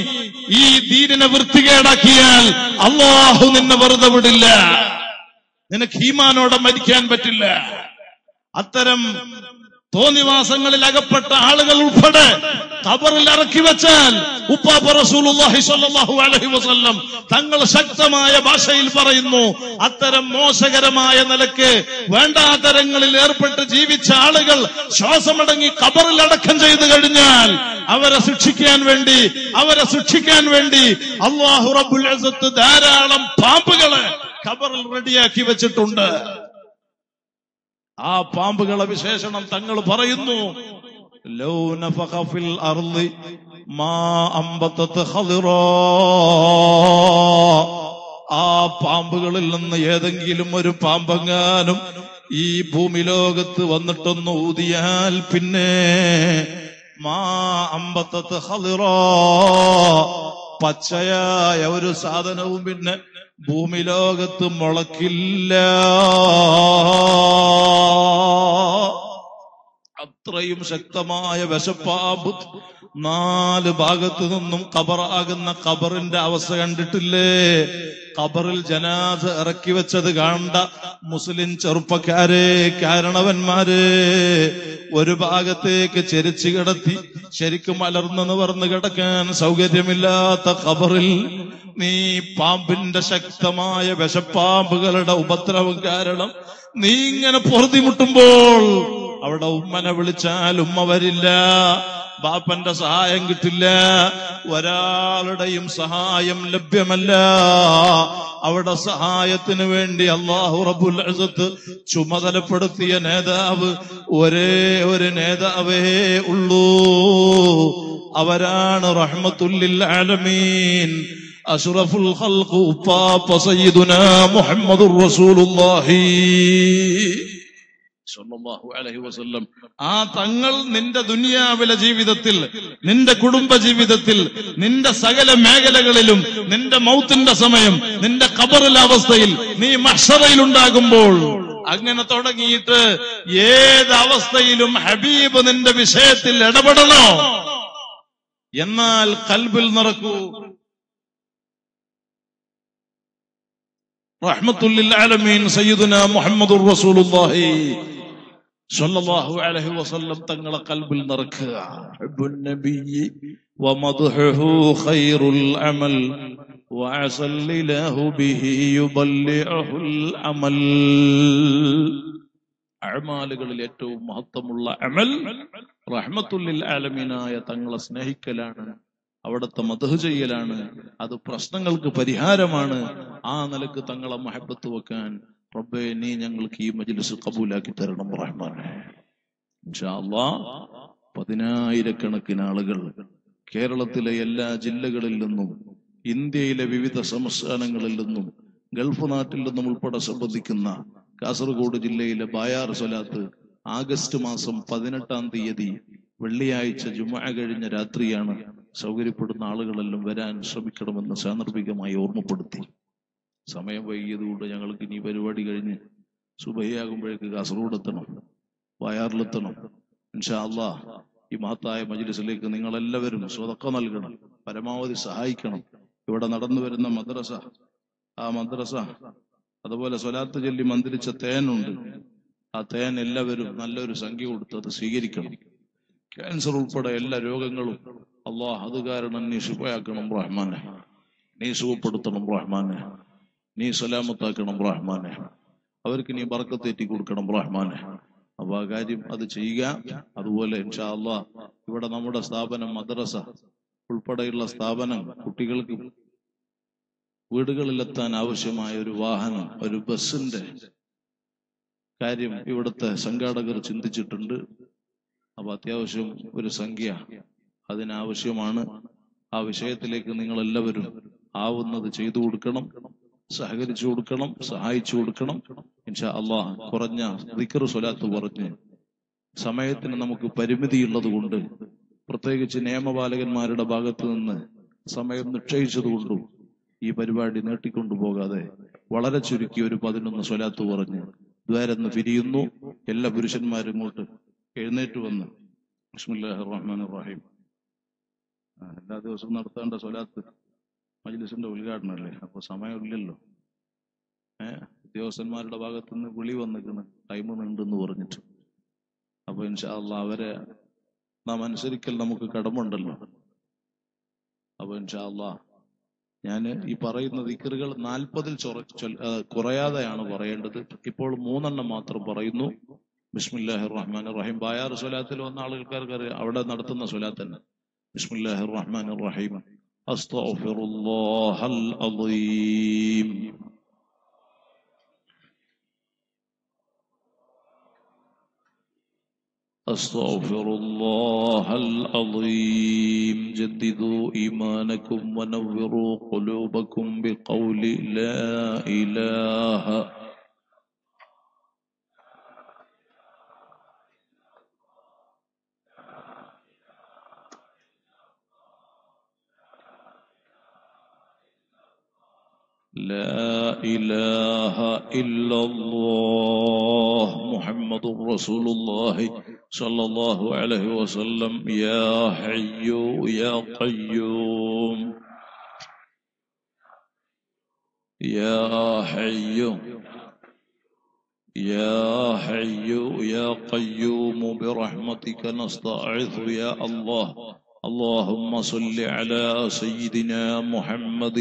ഈ ദീനിനെ വൃത്തികേടാക്കിയാൽ അള്ളാഹു നിന്നെ വെറുതെ വിടില്ല. നിനക്ക് ഹീമാനോടെ മരിക്കാൻ പറ്റില്ല. അത്തരം തോന്നിവാസങ്ങളിൽ അകപ്പെട്ട ആളുകൾ ഉൾപ്പെടെ കബറിൽ ഇറക്കി വെച്ചാൽ ഉപ്പാപ്പ റസൂലുള്ളാഹി അലൈഹി വസല്ലം തങ്ങൾ ശക്തമായ ഭാഷയിൽ പറയുന്നു അത്തരം മോശകരമായ നിലയ്ക്ക് വേണ്ടാതരങ്ങളിൽ ഏർപ്പെട്ട് ജീവിച്ച ആളുകൾ ശ്വാസമടങ്ങി കബറിൽ അടക്കം ചെയ്തു കഴിഞ്ഞാൽ അവരെ ശിക്ഷിക്കാൻ വേണ്ടി അവരെ ശിക്ഷിക്കാൻ വേണ്ടി അള്ളാഹു ഇസ്സത്ത് ധാരാളം പാമ്പുകളെ കബറിൽ റെഡിയാക്കി വെച്ചിട്ടുണ്ട്. ആ പാമ്പുകളെ വിശേഷണം തങ്ങൾ പറയുന്നു. ആ പാമ്പുകളിൽ നിന്ന് ഏതെങ്കിലും ഒരു പാമ്പെങ്ങാനും ഈ ഭൂമി ലോകത്ത് വന്നിട്ടൊന്ന് ഊതിയാൽ പിന്നെ മാ അമ്പത്തത്ത് ഹലിറോ പച്ചയായ ഒരു സാധനവും പിന്നെ ഭൂമി ലോകത്ത് മുളക്കില്ല. അത്രയും ശക്തമായ വിശപ്പാമ്പ് നാല് ഭാഗത്തു നിന്നും കബറാകുന്ന കബറിന്റെ അവസ്ഥ കണ്ടിട്ടില്ലേ? കബറിൽ ജനാസ് ഇറക്കി വെച്ചത് കാണ്ട മുസ്ലിം ചെറുപ്പക്കാരെ കാരണവന്മാരെ. ഒരു ഭാഗത്തേക്ക് ചെരിച്ചു കിടത്തി ശരിക്കും അലർന്നെന്ന് പറഞ്ഞ് കിടക്കാൻ സൗകര്യമില്ലാത്ത കബറിൽ നീ പാമ്പിന്റെ ശക്തമായ വിഷപ്പാമ്പുകളുടെ ഉപദ്രവം കാരണം നീ ഇങ്ങനെ പൊറുതിമുട്ടുമ്പോൾ അവിടെ ഉമ്മനെ വിളിച്ചാൽ ഉമ്മ വരില്ല. ബാപ്പന്റെ സഹായം കിട്ടില്ല. ഒരാളുടെയും സഹായം ലഭ്യമല്ല. അവിടെ സഹായത്തിന് വേണ്ടി അള്ളാഹു റബുൽ അസത്ത് ചുമതലപ്പെടുത്തിയ നേതാവ് ഒരേ ഒരു നേതാവേ ഉള്ളൂ. അവരാണ് റഹ്മത്തുല്ലിൽ ആലമീൻ. മുഹമ്മദുർ റസൂലുള്ളാഹി സല്ലല്ലാഹു അലൈഹി വസല്ലം ആ തങ്ങൾ നിന്റെ ദുനിയാവിലെ ജീവിതത്തിൽ നിന്റെ കുടുംബ ജീവിതത്തിൽ നിന്റെ സകല മേഖലകളിലും നിന്റെ മൗത്തിന്റെ സമയം നിന്റെ കബറിലെ അവസ്ഥയിൽ നീ മഷറയിലുണ്ടാകുമ്പോൾ അങ്ങനെ തുടങ്ങിയിട്ട് ഏത് അവസ്ഥയിലും ഹബീബ് നിന്റെ വിഷയത്തിൽ ഇടപെടണോ? എന്നാൽ കൽബിൽ നിറക്കൂ. റഹ്മത്തുല്ലിൽ ആലമീൻ സയ്യിദുന മുഹമ്മദുർ റസൂലുള്ളാഹി. സല്ലല്ലാഹു അലൈഹി വസല്ലം തങ്ങളെ കൽബിൽ നിറക്കുക. ഹബ്ബുൻ നബിയ്യി വമദ്ഹുഹു ഖൈറുൽ അമൽ വഅസല്ലിലഹു ബിഹി യുബല്ലിഹുൽ അമൽ. അമാലുകളിൽ ഏറ്റവും മഹത്തമുള്ള അമൽ റഹ്മത്തുല്ലിൽ ആലമീനായ തങ്ങളെ സ്നേഹിക്കലാണ് അവിടുത്തെ മതഹ് ചെയ്യലാണ് അത് പ്രശ്നങ്ങൾക്ക് പരിഹാരമാണ് ആ നിലയ്ക്ക് തങ്ങളെ മഹബത്ത് വെക്കാൻ റബ്ബേ നീ ഞങ്ങൾക്ക് ഈ മജ്ലിസ് കബൂലാക്കി തരണം റഹ്മാൻ പതിനായിരക്കണക്കിന് ആളുകൾ കേരളത്തിലെ എല്ലാ ജില്ലകളിൽ നിന്നും ഇന്ത്യയിലെ വിവിധ സംസ്ഥാനങ്ങളിൽ നിന്നും ഗൾഫ് നാട്ടിൽ നിന്നും ഉൾപ്പെടെ സംബന്ധിക്കുന്ന കാസർഗോഡ് ജില്ലയിലെ ബായാർ സ്വലാത്ത് ആഗസ്റ്റ് മാസം പതിനെട്ടാം തീയതി വെള്ളിയാഴ്ച ജുമ കഴിഞ്ഞ രാത്രിയാണ് സൗകര്യപ്പെടുന്ന ആളുകളെല്ലാം വരാൻ ശ്രമിക്കണമെന്ന് സാന്ദർഭികമായി ഓർമ്മപ്പെടുത്തി. സമയം വൈകിയതുകൊണ്ട് ഞങ്ങൾക്ക് ഇനി പരിപാടി കഴിഞ്ഞ് സുബഹിയാകുമ്പോഴേക്ക് കാസർഗോഡ് എത്തണം വയാറിലെത്തണം ഇൻഷാ അള്ളാ ഈ മഹത്തായ മജ്ലിസിലേക്ക് നിങ്ങളെല്ലാവരും സ്വതക്ക നൽകണം പരമാവധി സഹായിക്കണം. ഇവിടെ നടന്നു വരുന്ന മദ്രസ ആ മദ്രസ അതുപോലെ സ്വലാത്ത് ചൊല്ലി മന്ത്രിച്ച തേനുണ്ട്. ആ തേൻ എല്ലാവരും നല്ലൊരു സംഖ്യ കൊടുത്ത് അത് സ്വീകരിക്കണം. ക്യാൻസർ ഉൾപ്പെടെ എല്ലാ രോഗങ്ങളും അള്ളാഹ് അത് കാരണം നീ ശുഭയാക്കണം റഹ്മാനെ. നീ സുഖപ്പെടുത്തണം റഹ്മാനെ. നീ സലാമത്താക്കണം റഹ്മാനെ. അവർക്ക് നീ ബറക്കത്തേറ്റി കൊടുക്കണം റഹ്മാനെ. അപ്പൊ ആ കാര്യം അത് ചെയ്യുക. അതുപോലെ ഇൻഷാ അള്ളാഹ് ഇവിടെ നമ്മുടെ സ്ഥാപനം മദ്രസ ഉൾപ്പെടെയുള്ള സ്ഥാപനം കുട്ടികൾക്ക് വീടുകളിലെത്താൻ ആവശ്യമായ ഒരു വാഹനം ഒരു ബസ്സിന്റെ കാര്യം ഇവിടുത്തെ സംഘാടകർ ചിന്തിച്ചിട്ടുണ്ട്. അപ്പൊ അത്യാവശ്യം ഒരു സംഖ്യ അതിനാവശ്യമാണ്. ആ വിഷയത്തിലേക്ക് നിങ്ങൾ എല്ലാവരും ആവുന്നത് ചെയ്തു കൊടുക്കണം. സഹകരിച്ചു കൊടുക്കണം സഹായിച്ചു കൊടുക്കണം. ഇൻഷാ അള്ളാഹ് കുറഞ്ഞ റിക്കർ സ്വലാത്ത് പറഞ്ഞ് സമയത്തിന് നമുക്ക് പരിമിതിയുള്ളത് കൊണ്ട് പ്രത്യേകിച്ച് നിയമപാലകന്മാരുടെ ഭാഗത്ത് നിന്ന് സമയം നിശ്ചയിച്ചതുകൊണ്ടും ഈ പരിപാടി നീട്ടിക്കൊണ്ടു പോകാതെ വളരെ ചുരുക്കി ഒരു പതിനൊന്ന് സ്വലാത്ത് പറഞ്ഞ് ദ്വാരന്ന് പിരിയുന്നു. എല്ലാ പുരുഷന്മാരും ഇങ്ങോട്ട് എഴുന്നേറ്റ് വന്ന്. ബിസ്മില്ലാഹി റഹ്മാനിർ റഹീം. എല്ലാ ദിവസവും നടത്തേണ്ട സ്വലാത്ത് മജ്ലിസിന്റെ ഉദ്ഘാടനം അല്ലേ അപ്പൊ സമയമില്ലല്ലോ. ഏ ഉദ്യോഗസ്ഥന്മാരുടെ ഭാഗത്തുനിന്ന് വിളി വന്നിരിക്കുന്നു. ടൈം നീണ്ടെന്ന് പറഞ്ഞിട്ട്. അപ്പൊ ഇൻഷാ അള്ളാ അവരെ നാം അനുസരിക്കൽ നമുക്ക് കടമുണ്ടല്ലോ. അപ്പൊ ഇൻഷാ അള്ളാ ഞാൻ ഈ പറയുന്ന ദിക്കറുകൾ നാൽപ്പതിൽ കുറയാതെയാണ് പറയേണ്ടത്. ഇപ്പോൾ മൂന്നെണ്ണം മാത്രം പറയുന്നു. ബിസ്മില്ലാഹി റഹ്മാൻ റഹീം ബായാർ സ്വലാത്തിൽ വന്ന ആളുകൾക്കാർക്ക് അവിടെ നടത്തുന്ന സ്വലാത്ത് തന്നെ ബിസ്മില്ലാഹി റഹ്മാൻ റഹീം أستغفر الله العظيم. أستغفر الله العظيم. جددوا إيمانكم ونوروا قلوبكم بقول لا إله إلا لا إله إلا الله محمد رسول الله صلى الله عليه وسلم. يا حي يا قيوم. يا حي يا حي يا قيوم برحمتك نستعيذ يا الله. اللهم صل على سيدنا محمد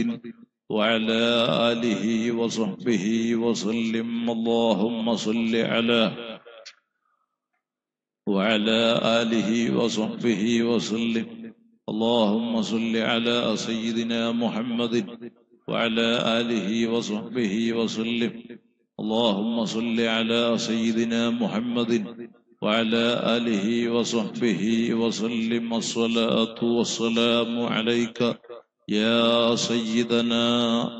وعلى آله وصحبه وسلم. اللهم صل على وعلى آله وصحبه وسلم. اللهم صل على سيدنا محمد وعلى آله وصحبه وسلم. اللهم صل على سيدنا محمد وعلى آله وصحبه وسلم. الصلاة والسلام عليك يا سيدنا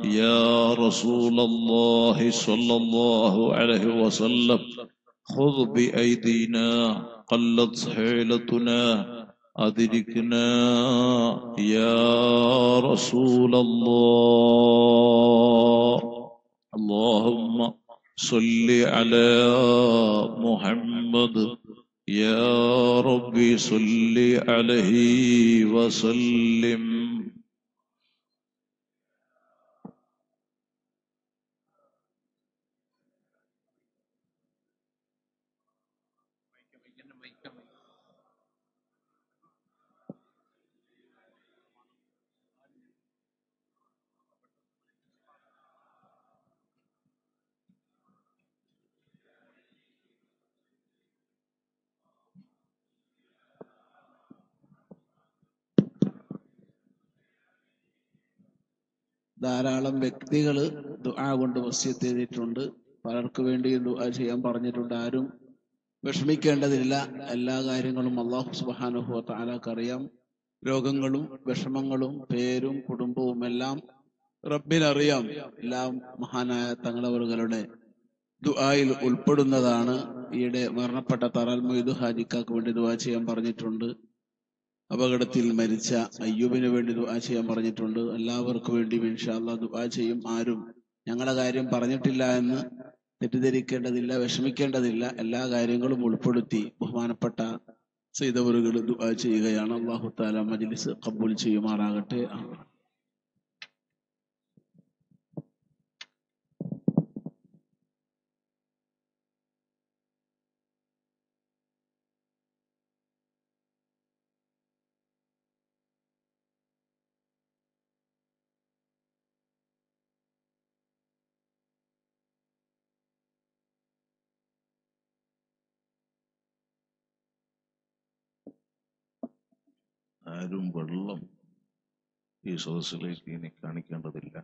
يا رسول الله صلى الله عليه وسلم خذ بأيدينا قلت حيلتنا أدركنا يا رسول الله. اللهم صل على محمد. يا ربي صل عليه وسلم. ധാരാളം വ്യക്തികൾ ദുആ കൊണ്ട് വസ്യത്ത് ചെയ്തിട്ടുണ്ട് പലർക്കു വേണ്ടി ദുആ ചെയ്യാൻ പറഞ്ഞിട്ടുണ്ട്. ആരും വിഷമിക്കേണ്ടതില്ല. എല്ലാ കാര്യങ്ങളും അള്ളാഹു സുബാനുഹു താലാക്കറിയാം രോഗങ്ങളും വിഷമങ്ങളും പേരും കുടുംബവും എല്ലാം റബ്ബിനറിയാം എല്ലാം മഹാനായ തങ്ങളവറുകളുടെ ദുആയിൽ ഉൾപ്പെടുന്നതാണ്. ഈയിടെ മരണപ്പെട്ട തറാൽ മൊയ്തു ഹാജിക്കാക്ക് വേണ്ടി ദുആ ചെയ്യാൻ പറഞ്ഞിട്ടുണ്ട്. അപകടത്തിൽ മരിച്ച അയ്യൂബിന് വേണ്ടി ദുആ ചെയ്യാൻ പറഞ്ഞിട്ടുണ്ട്. എല്ലാവർക്കും വേണ്ടിയും ഇൻഷാല്ലാ ദുആ ചെയ്യും. ആരും ഞങ്ങളുടെ കാര്യം പറഞ്ഞിട്ടില്ല എന്ന് തെറ്റിദ്ധരിക്കേണ്ടതില്ല വിഷമിക്കേണ്ടതില്ല. എല്ലാ കാര്യങ്ങളും ഉൾപ്പെടുത്തി ബഹുമാനപ്പെട്ട ചെയ്തവറുകൾ ദുആ ചെയ്യുകയാണ്. അള്ളാഹു താല മജ്ലിസ് കബൂൽ ചെയ്യുമാറാകട്ടെ. ആരും വെള്ളം ഈ സദസ്സിലേക്ക് ഇനി കാണിക്കേണ്ടതില്ല.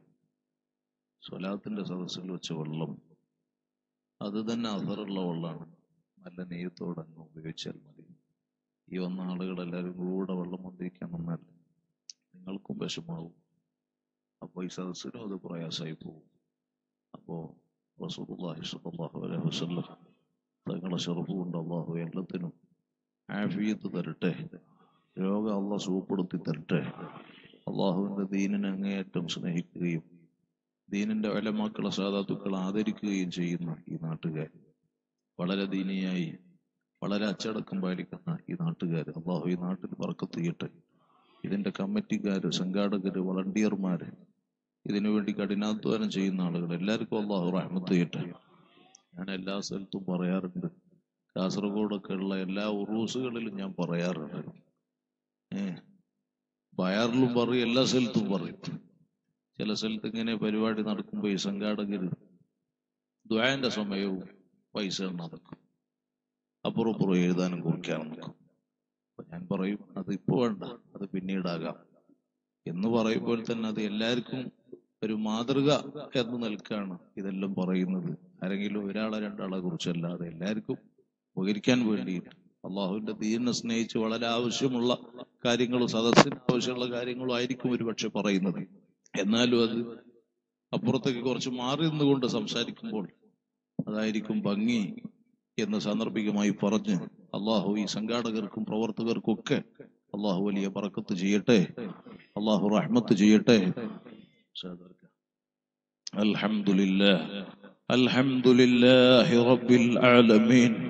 സ്വലാത്തിന്റെ സദസ്സിൽ വെച്ച വെള്ളം. അത് തന്നെ അസറുള്ള വെള്ളമാണ് നല്ല നെയ്യത്തോടെ അങ്ങ് ഉപയോഗിച്ചാൽ മതി. ഈ വന്ന ആളുകളെല്ലാവരും കൂടെ വെള്ളം കൊണ്ടിരിക്കാൻ വന്നാൽ നിങ്ങൾക്കും വിഷമാവും. അപ്പോൾ ഈ സദസ്സിനും അത് പ്രയാസമായി പോകും. അപ്പോൾ റസൂലുള്ളാഹി സ്വല്ലല്ലാഹു അലൈഹി വസല്ലം തങ്ങളെ അള്ളാഹു എല്ലാത്തിനും ആഫിയത്ത് തരട്ടെ. രോഗം അല്ല സുഖപ്പെടുത്തി തരട്ടെ. അള്ളാഹുവിന്റെ ദീനിനെ അങ്ങേയറ്റം സ്നേഹിക്കുകയും ദീനിന്റെ വലമാക്കളെ സാധാത്തുക്കളെ ആദരിക്കുകയും ചെയ്യുന്ന ഈ നാട്ടുകാർ. വളരെ ദീനിയായി വളരെ അച്ചടക്കം പാലിക്കുന്ന ഈ നാട്ടുകാർ. അള്ളാഹു ഈ നാട്ടിൽ പറക്കത്തിയിട്ട് ഇതിന്റെ കമ്മിറ്റിക്കാര് സംഘാടകര് വളണ്ടിയർമാര് ഇതിനു വേണ്ടി കഠിനാധ്വാനം ചെയ്യുന്ന ആളുകൾ എല്ലാവർക്കും അള്ളാഹു റഹ്മത്ത് ഞാൻ എല്ലാ സ്ഥലത്തും പറയാറുണ്ട്. കാസർഗോഡൊക്കെ ഉള്ള എല്ലാ ഉറൂസുകളിലും ഞാൻ പറയാറുണ്ട്. ഏ? ബയാറിലും പറയും എല്ലാ സ്ഥലത്തും പറയും. ചില സ്ഥലത്ത് ഇങ്ങനെ പരിപാടി നടക്കുമ്പോൾ ഈ സംഘാടകർ ദ്വായന്റെ സമയവും പൈസ നടക്കും. അപ്പുറം അപ്പുറം എഴുതാനും കുറിക്കാനും നിൽക്കും അപ്പൊ ഞാൻ പറയും അത് ഇപ്പൊ വേണ്ട അത് പിന്നീടാകാം. എന്ന് പറയുമ്പോൾ തന്നെ അത് എല്ലാവർക്കും ഒരു മാതൃക എന്ന് നിൽക്കാണ് ഇതെല്ലാം പറയുന്നത്. ആരെങ്കിലും ഒരാളെ രണ്ടാളെ കുറിച്ചല്ലാതെ എല്ലാവർക്കും ഉപകരിക്കാൻ വേണ്ടിയിട്ട് അള്ളാഹുവിന്റെ ദീനെ സ്നേഹിച്ച് വളരെ ആവശ്യമുള്ള കാര്യങ്ങളും സദസ്സിന് ആവശ്യമുള്ള കാര്യങ്ങളും ആയിരിക്കും ഒരു പക്ഷെ പറയുന്നത്. എന്നാലും അത് അപ്പുറത്തേക്ക് കുറച്ച് മാറി നിന്നുകൊണ്ട് സംസാരിക്കുമ്പോൾ അതായിരിക്കും ഭംഗി എന്ന് സാന്ദർഭികമായി പറഞ്ഞ് അള്ളാഹു ഈ സംഘാടകർക്കും പ്രവർത്തകർക്കും ഒക്കെ അള്ളാഹു വലിയ പറക്കത്ത് ചെയ്യട്ടെ അള്ളാഹു റഹ്മത്ത് ചെയ്യട്ടെ. അൽഹംദുലില്ലാ അൽഹംദുലില്ലാഹി റബ്ബിൽ ആലമീൻ.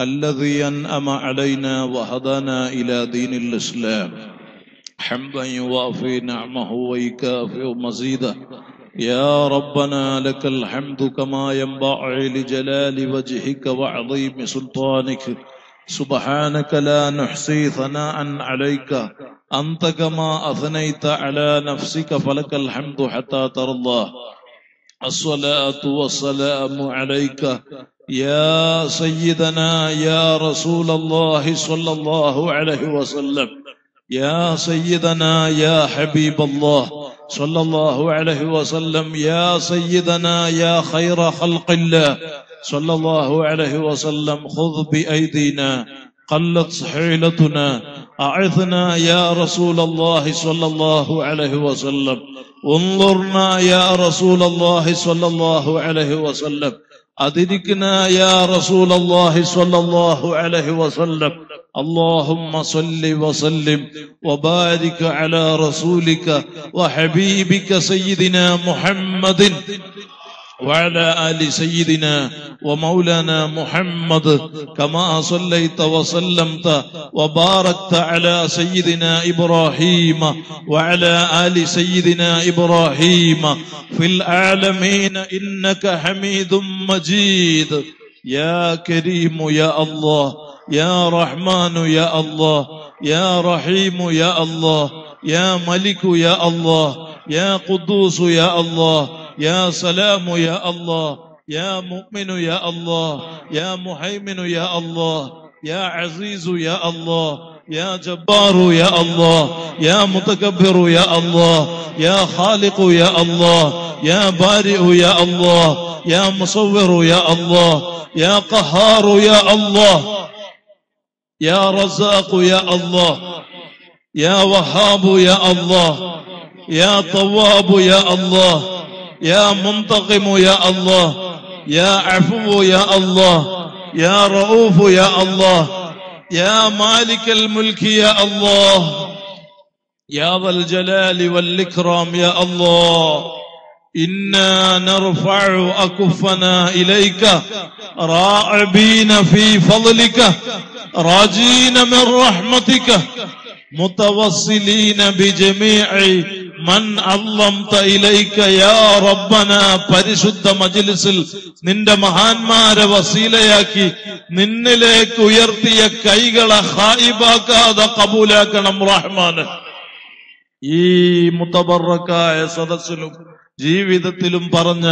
الذي أنأم علينا وهدانا إلى دين الإسلام. حمدا يوافي نعمه ويكافئ مزيده. يا ربنا لك الحمد كما ينبغي لجلال وجهك وعظيم سلطانك. سبحانك لا نحصي ثناء عليك. أنت كما أثنيت على نفسك فلك الحمد حتى ترضى. الصلاة والسلام عليك. يا سيدنا يا رسول الله صلى الله عليه وسلم. يا سيدنا يا حبيب الله صلى الله عليه وسلم. يا سيدنا يا خير خلق الله صلى الله عليه وسلم. خذ بأيدينا. قلت حيلتنا أعثنا يا رسول الله صلى الله عليه وسلم. انظرنا يا رسول الله صلى الله عليه وسلم. أدركنا يا رسول الله صلى الله عليه وسلم اللهم صل وسلم وبارك على رسولك وحبيبك سيدنا محمد وعلى آل سيدنا ومولانا محمد كما صليت وسلمت وباركت على سيدنا إبراهيم وعلى آل سيدنا إبراهيم في العالمين إنك حميد مجيد. يا كريم يا الله يا رحمن يا الله يا رحيم يا الله يا ملك يا الله يا قدوس يا الله يا سلام يا الله يا مؤمن يا الله يا محيمن يا الله يا عزيز يا الله يا جبار يا الله يا متكبر يا الله يا خالق يا الله يا بارئ يا الله يا مصور يا الله يا قهار يا الله يا رزاق يا الله يا وهاب يا الله يا طواب يا الله يا منتقم يا الله يا عفو يا الله يا رؤوف يا الله يا مالك الملك يا الله يا ذا الجلال والإكرام يا الله. إنا نرفع أكفنا إليك راعبين في فضلك راجين من رحمتك متوصلين بجميع മൻ പരിശുദ്ധ മജിലിസിൽ നിന്റെ മഹാന്മാരെ വസീലയാക്കി നിന്നിലേക്ക് ഉയർത്തിയ കൈകളെ ഹായിബാക്കാതെ കബൂലാക്കണം റഹ്മാന്. ഈ മുത്തബറക്കായ സദസ്സിലും ജീവിതത്തിലും പറഞ്ഞ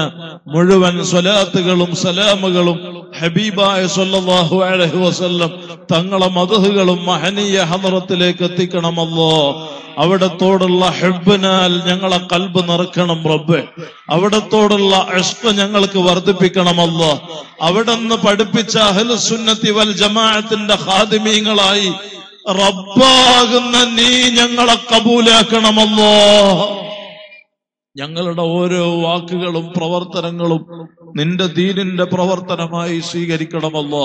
മുഴുവൻ സ്വലാത്തുകളും സലാമുകളും ഹബീബായ സല്ലല്ലാഹു അലഹു വസല്ലം തങ്ങളെ മതഹുകളും മഹനീയ ഹദറത്തിലേക്ക് എത്തിക്കണമല്ലോ. അവിടത്തോടുള്ള ഹെബിനാൽ ഞങ്ങളെ കൽബ് നിറക്കണം റബ്ബ്. അവിടത്തോടുള്ള അഷ്പ ഞങ്ങൾക്ക് വർദ്ധിപ്പിക്കണമല്ലോ നിന്ന് പഠിപ്പിച്ച അഹലുസുന്നത്തി വൽ ജമാഅത്തിന്റെ ഹാദിമീങ്ങളായി റബ്ബാകുന്ന നീ ഞങ്ങളെ കബൂലാക്കണമല്ലോ ഞങ്ങളുടെ ഓരോ വാക്കുകളും പ്രവർത്തനങ്ങളും നിന്റെ ദീനിന്റെ പ്രവർത്തനമായി സ്വീകരിക്കണമല്ലോ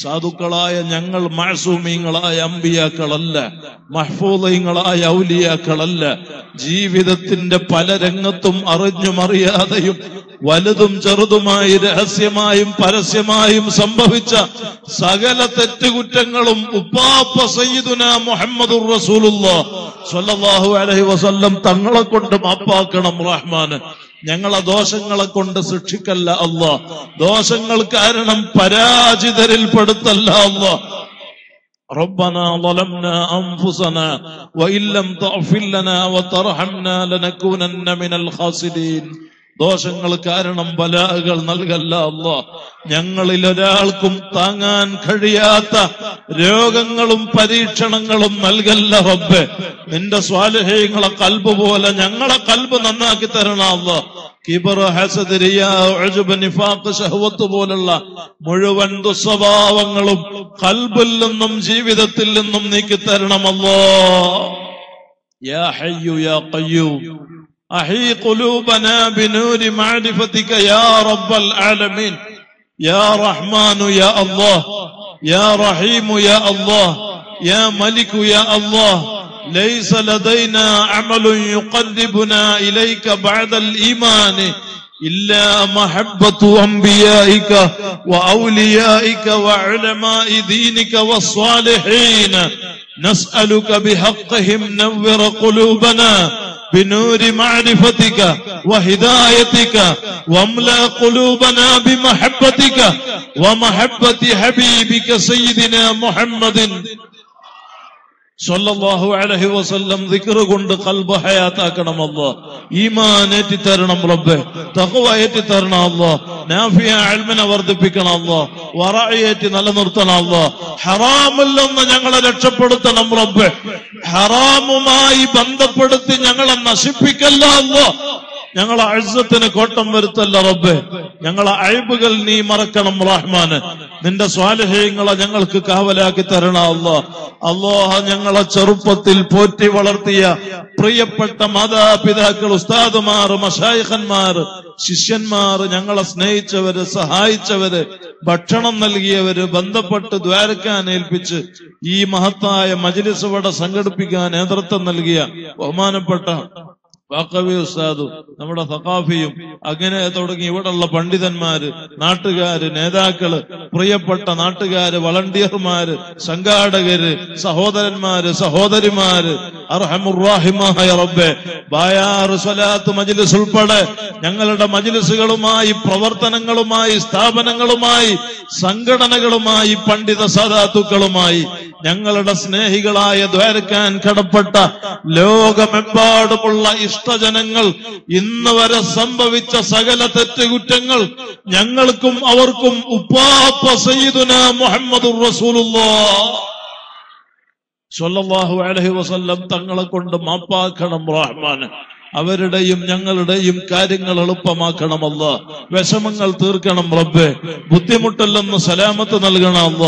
സാധുക്കളായ ഞങ്ങൾ മാസൂമിങ്ങളായ അമ്പിയാക്കളല്ല മഹ്ഫൂദയങ്ങളായ ഔലിയാക്കളല്ല. ജീവിതത്തിന്റെ പല രംഗത്തും അറിഞ്ഞും അറിയാതെയും വലുതും ചെറുതുമായി രഹസ്യമായും പരസ്യമായും സംഭവിച്ച സകല തെറ്റുകുറ്റങ്ങളും ഉപ്പാപ്പ സയ്യിദുന മുഹമ്മദുർ റസൂലുള്ള. സ്വല്ലല്ലാഹു അലൈഹി വസല്ലം തങ്ങളെ കൊണ്ട് മാപ്പാക്കണം റഹ്മാന്. ഞങ്ങളെ ദോഷങ്ങളെ കൊണ്ട് ശിക്ഷിക്കല്ല അല്ല ദോഷങ്ങൾ കാരണം പരാജിതരിൽ പെടുത്തല്ല അല്ല ربنا ظلمنا أنفسنا وإن لم تغفر لنا وترحمنا لنكونن من الخاسرين ദോഷങ്ങൾ കാരണം ബലാഹകൾ നൽകല്ല അല്ല ഞങ്ങളിൽ ഒരാൾക്കും താങ്ങാൻ കഴിയാത്ത രോഗങ്ങളും പരീക്ഷണങ്ങളും നൽകല്ല റബ്ബെ. നിന്റെ സ്വാലഹ്യങ്ങളെ കൽബ് പോലെ ഞങ്ങളെ കൽബ് നന്നാക്കി തരണം അല്ല കിബർ ശഹവത്ത് പോലുള്ള മുഴുവൻ ദുസ്വഭാവങ്ങളും കൽബിൽ നിന്നും ജീവിതത്തിൽ നിന്നും നീക്കി തരണമല്ലോ യാ ഹയ്യു യാ ഖയ്യൂം. أحي قلوبنا بنور معرفتك يا رب العالمين. يا رحمن يا الله. يا رحيم يا الله. يا ملك يا الله. ليس لدينا عمل يقربنا إليك بعد الإيمان إلا محبة أنبيائك وأوليائك وعلماء دينك والصالحين. نسألك بحقهم نور قلوبنا. بنور معرفتك وهدايتك واملا قلوبنا بمحبتك ومحبة حبيبك سيدنا محمد സല്ലല്ലാഹു അലഹി വസ്ല്ലം ദിക്ർ കൊണ്ട് കൽബ് ഹയാത്താക്കണം അല്ലാ ഈമാൻ ഏറ്റി തരണം റബ്ബേ തഖ്വ ഏറ്റി തരണം അല്ലാ നാഫിയ അൽമിനെ വർദ്ധിപ്പിക്കണം അല്ലാ വറഅയേറ്റി നിലനിർത്തണം അല്ലാ ഹറാമിൽ ഞങ്ങളെ രക്ഷപ്പെടുത്തണം റബ്ബേ. ഹറാമുമായി ബന്ധപ്പെടുത്തി ഞങ്ങളെ നശിപ്പിക്കല്ല അല്ലാ ഞങ്ങളെ അഴുസത്തിന് കോട്ടം വരുത്തല്ല റബ്ബെ. ഞങ്ങളെ അഴിബുകൾ നീ മറക്കണം റഹ്മാന്. നിന്റെ സ്വാലഹ്യങ്ങളെ ഞങ്ങൾക്ക് കാവലാക്കി തരണ അല്ലോ അല്ലോഹ ഞങ്ങളെ ചെറുപ്പത്തിൽ പോറ്റി വളർത്തിയ പ്രിയപ്പെട്ട മാതാപിതാക്കൾ ഉസ്താദുമാർ മഷായിഖന്മാർ ശിഷ്യന്മാർ ഞങ്ങളെ സ്നേഹിച്ചവര് സഹായിച്ചവര് ഭക്ഷണം നൽകിയവര് ബന്ധപ്പെട്ട് ദ്വാരക്കാൻ ഏൽപ്പിച്ച് ഈ മഹത്തായ മജലിസ് ഇവിടെ സംഘടിപ്പിക്കാൻ നേതൃത്വം നൽകിയ ബഹുമാനപ്പെട്ട വാക്കവി ഉസ്താദും നമ്മുടെ സഖാഫിയും അങ്ങനെ തുടങ്ങി ഇവിടെയുള്ള പണ്ഡിതന്മാര് നാട്ടുകാര് നേതാക്കൾ പ്രിയപ്പെട്ട നാട്ടുകാര് വളണ്ടിയർമാര് സംഘാടകര് സഹോദരന്മാര് സഹോദരിമാര് ഉൾപ്പെടെ ഞങ്ങളുടെ മജിലിസുകളുമായി പ്രവർത്തനങ്ങളുമായി സ്ഥാപനങ്ങളുമായി സംഘടനകളുമായി പണ്ഡിത സാധാത്തുക്കളുമായി ഞങ്ങളുടെ സ്നേഹികളായ ദ്വാരക്കാൻ കടപ്പെട്ട ലോകമെമ്പാടുമുള്ള ഇഷ്ടജനങ്ങൾ ഇന്ന് വരെ സംഭവിച്ച സകല തെറ്റുകുറ്റങ്ങൾ ഞങ്ങൾക്കും അവർക്കും ഉപ്പാപ്പ സയ്യിദുന മുഹമ്മദ് സ്വല്ലല്ലാഹു അലൈഹി വസല്ലം തങ്ങളെ കൊണ്ട് മാപ്പാക്കണം റഹ്മാൻ അവരുടെയും ഞങ്ങളുടെയും കാര്യങ്ങൾ എളുപ്പമാക്കണമല്ല. വിഷമങ്ങൾ തീർക്കണം റബ്ബെ. ബുദ്ധിമുട്ടില്ലെന്ന് സലാമത്ത് നൽകണമല്ല.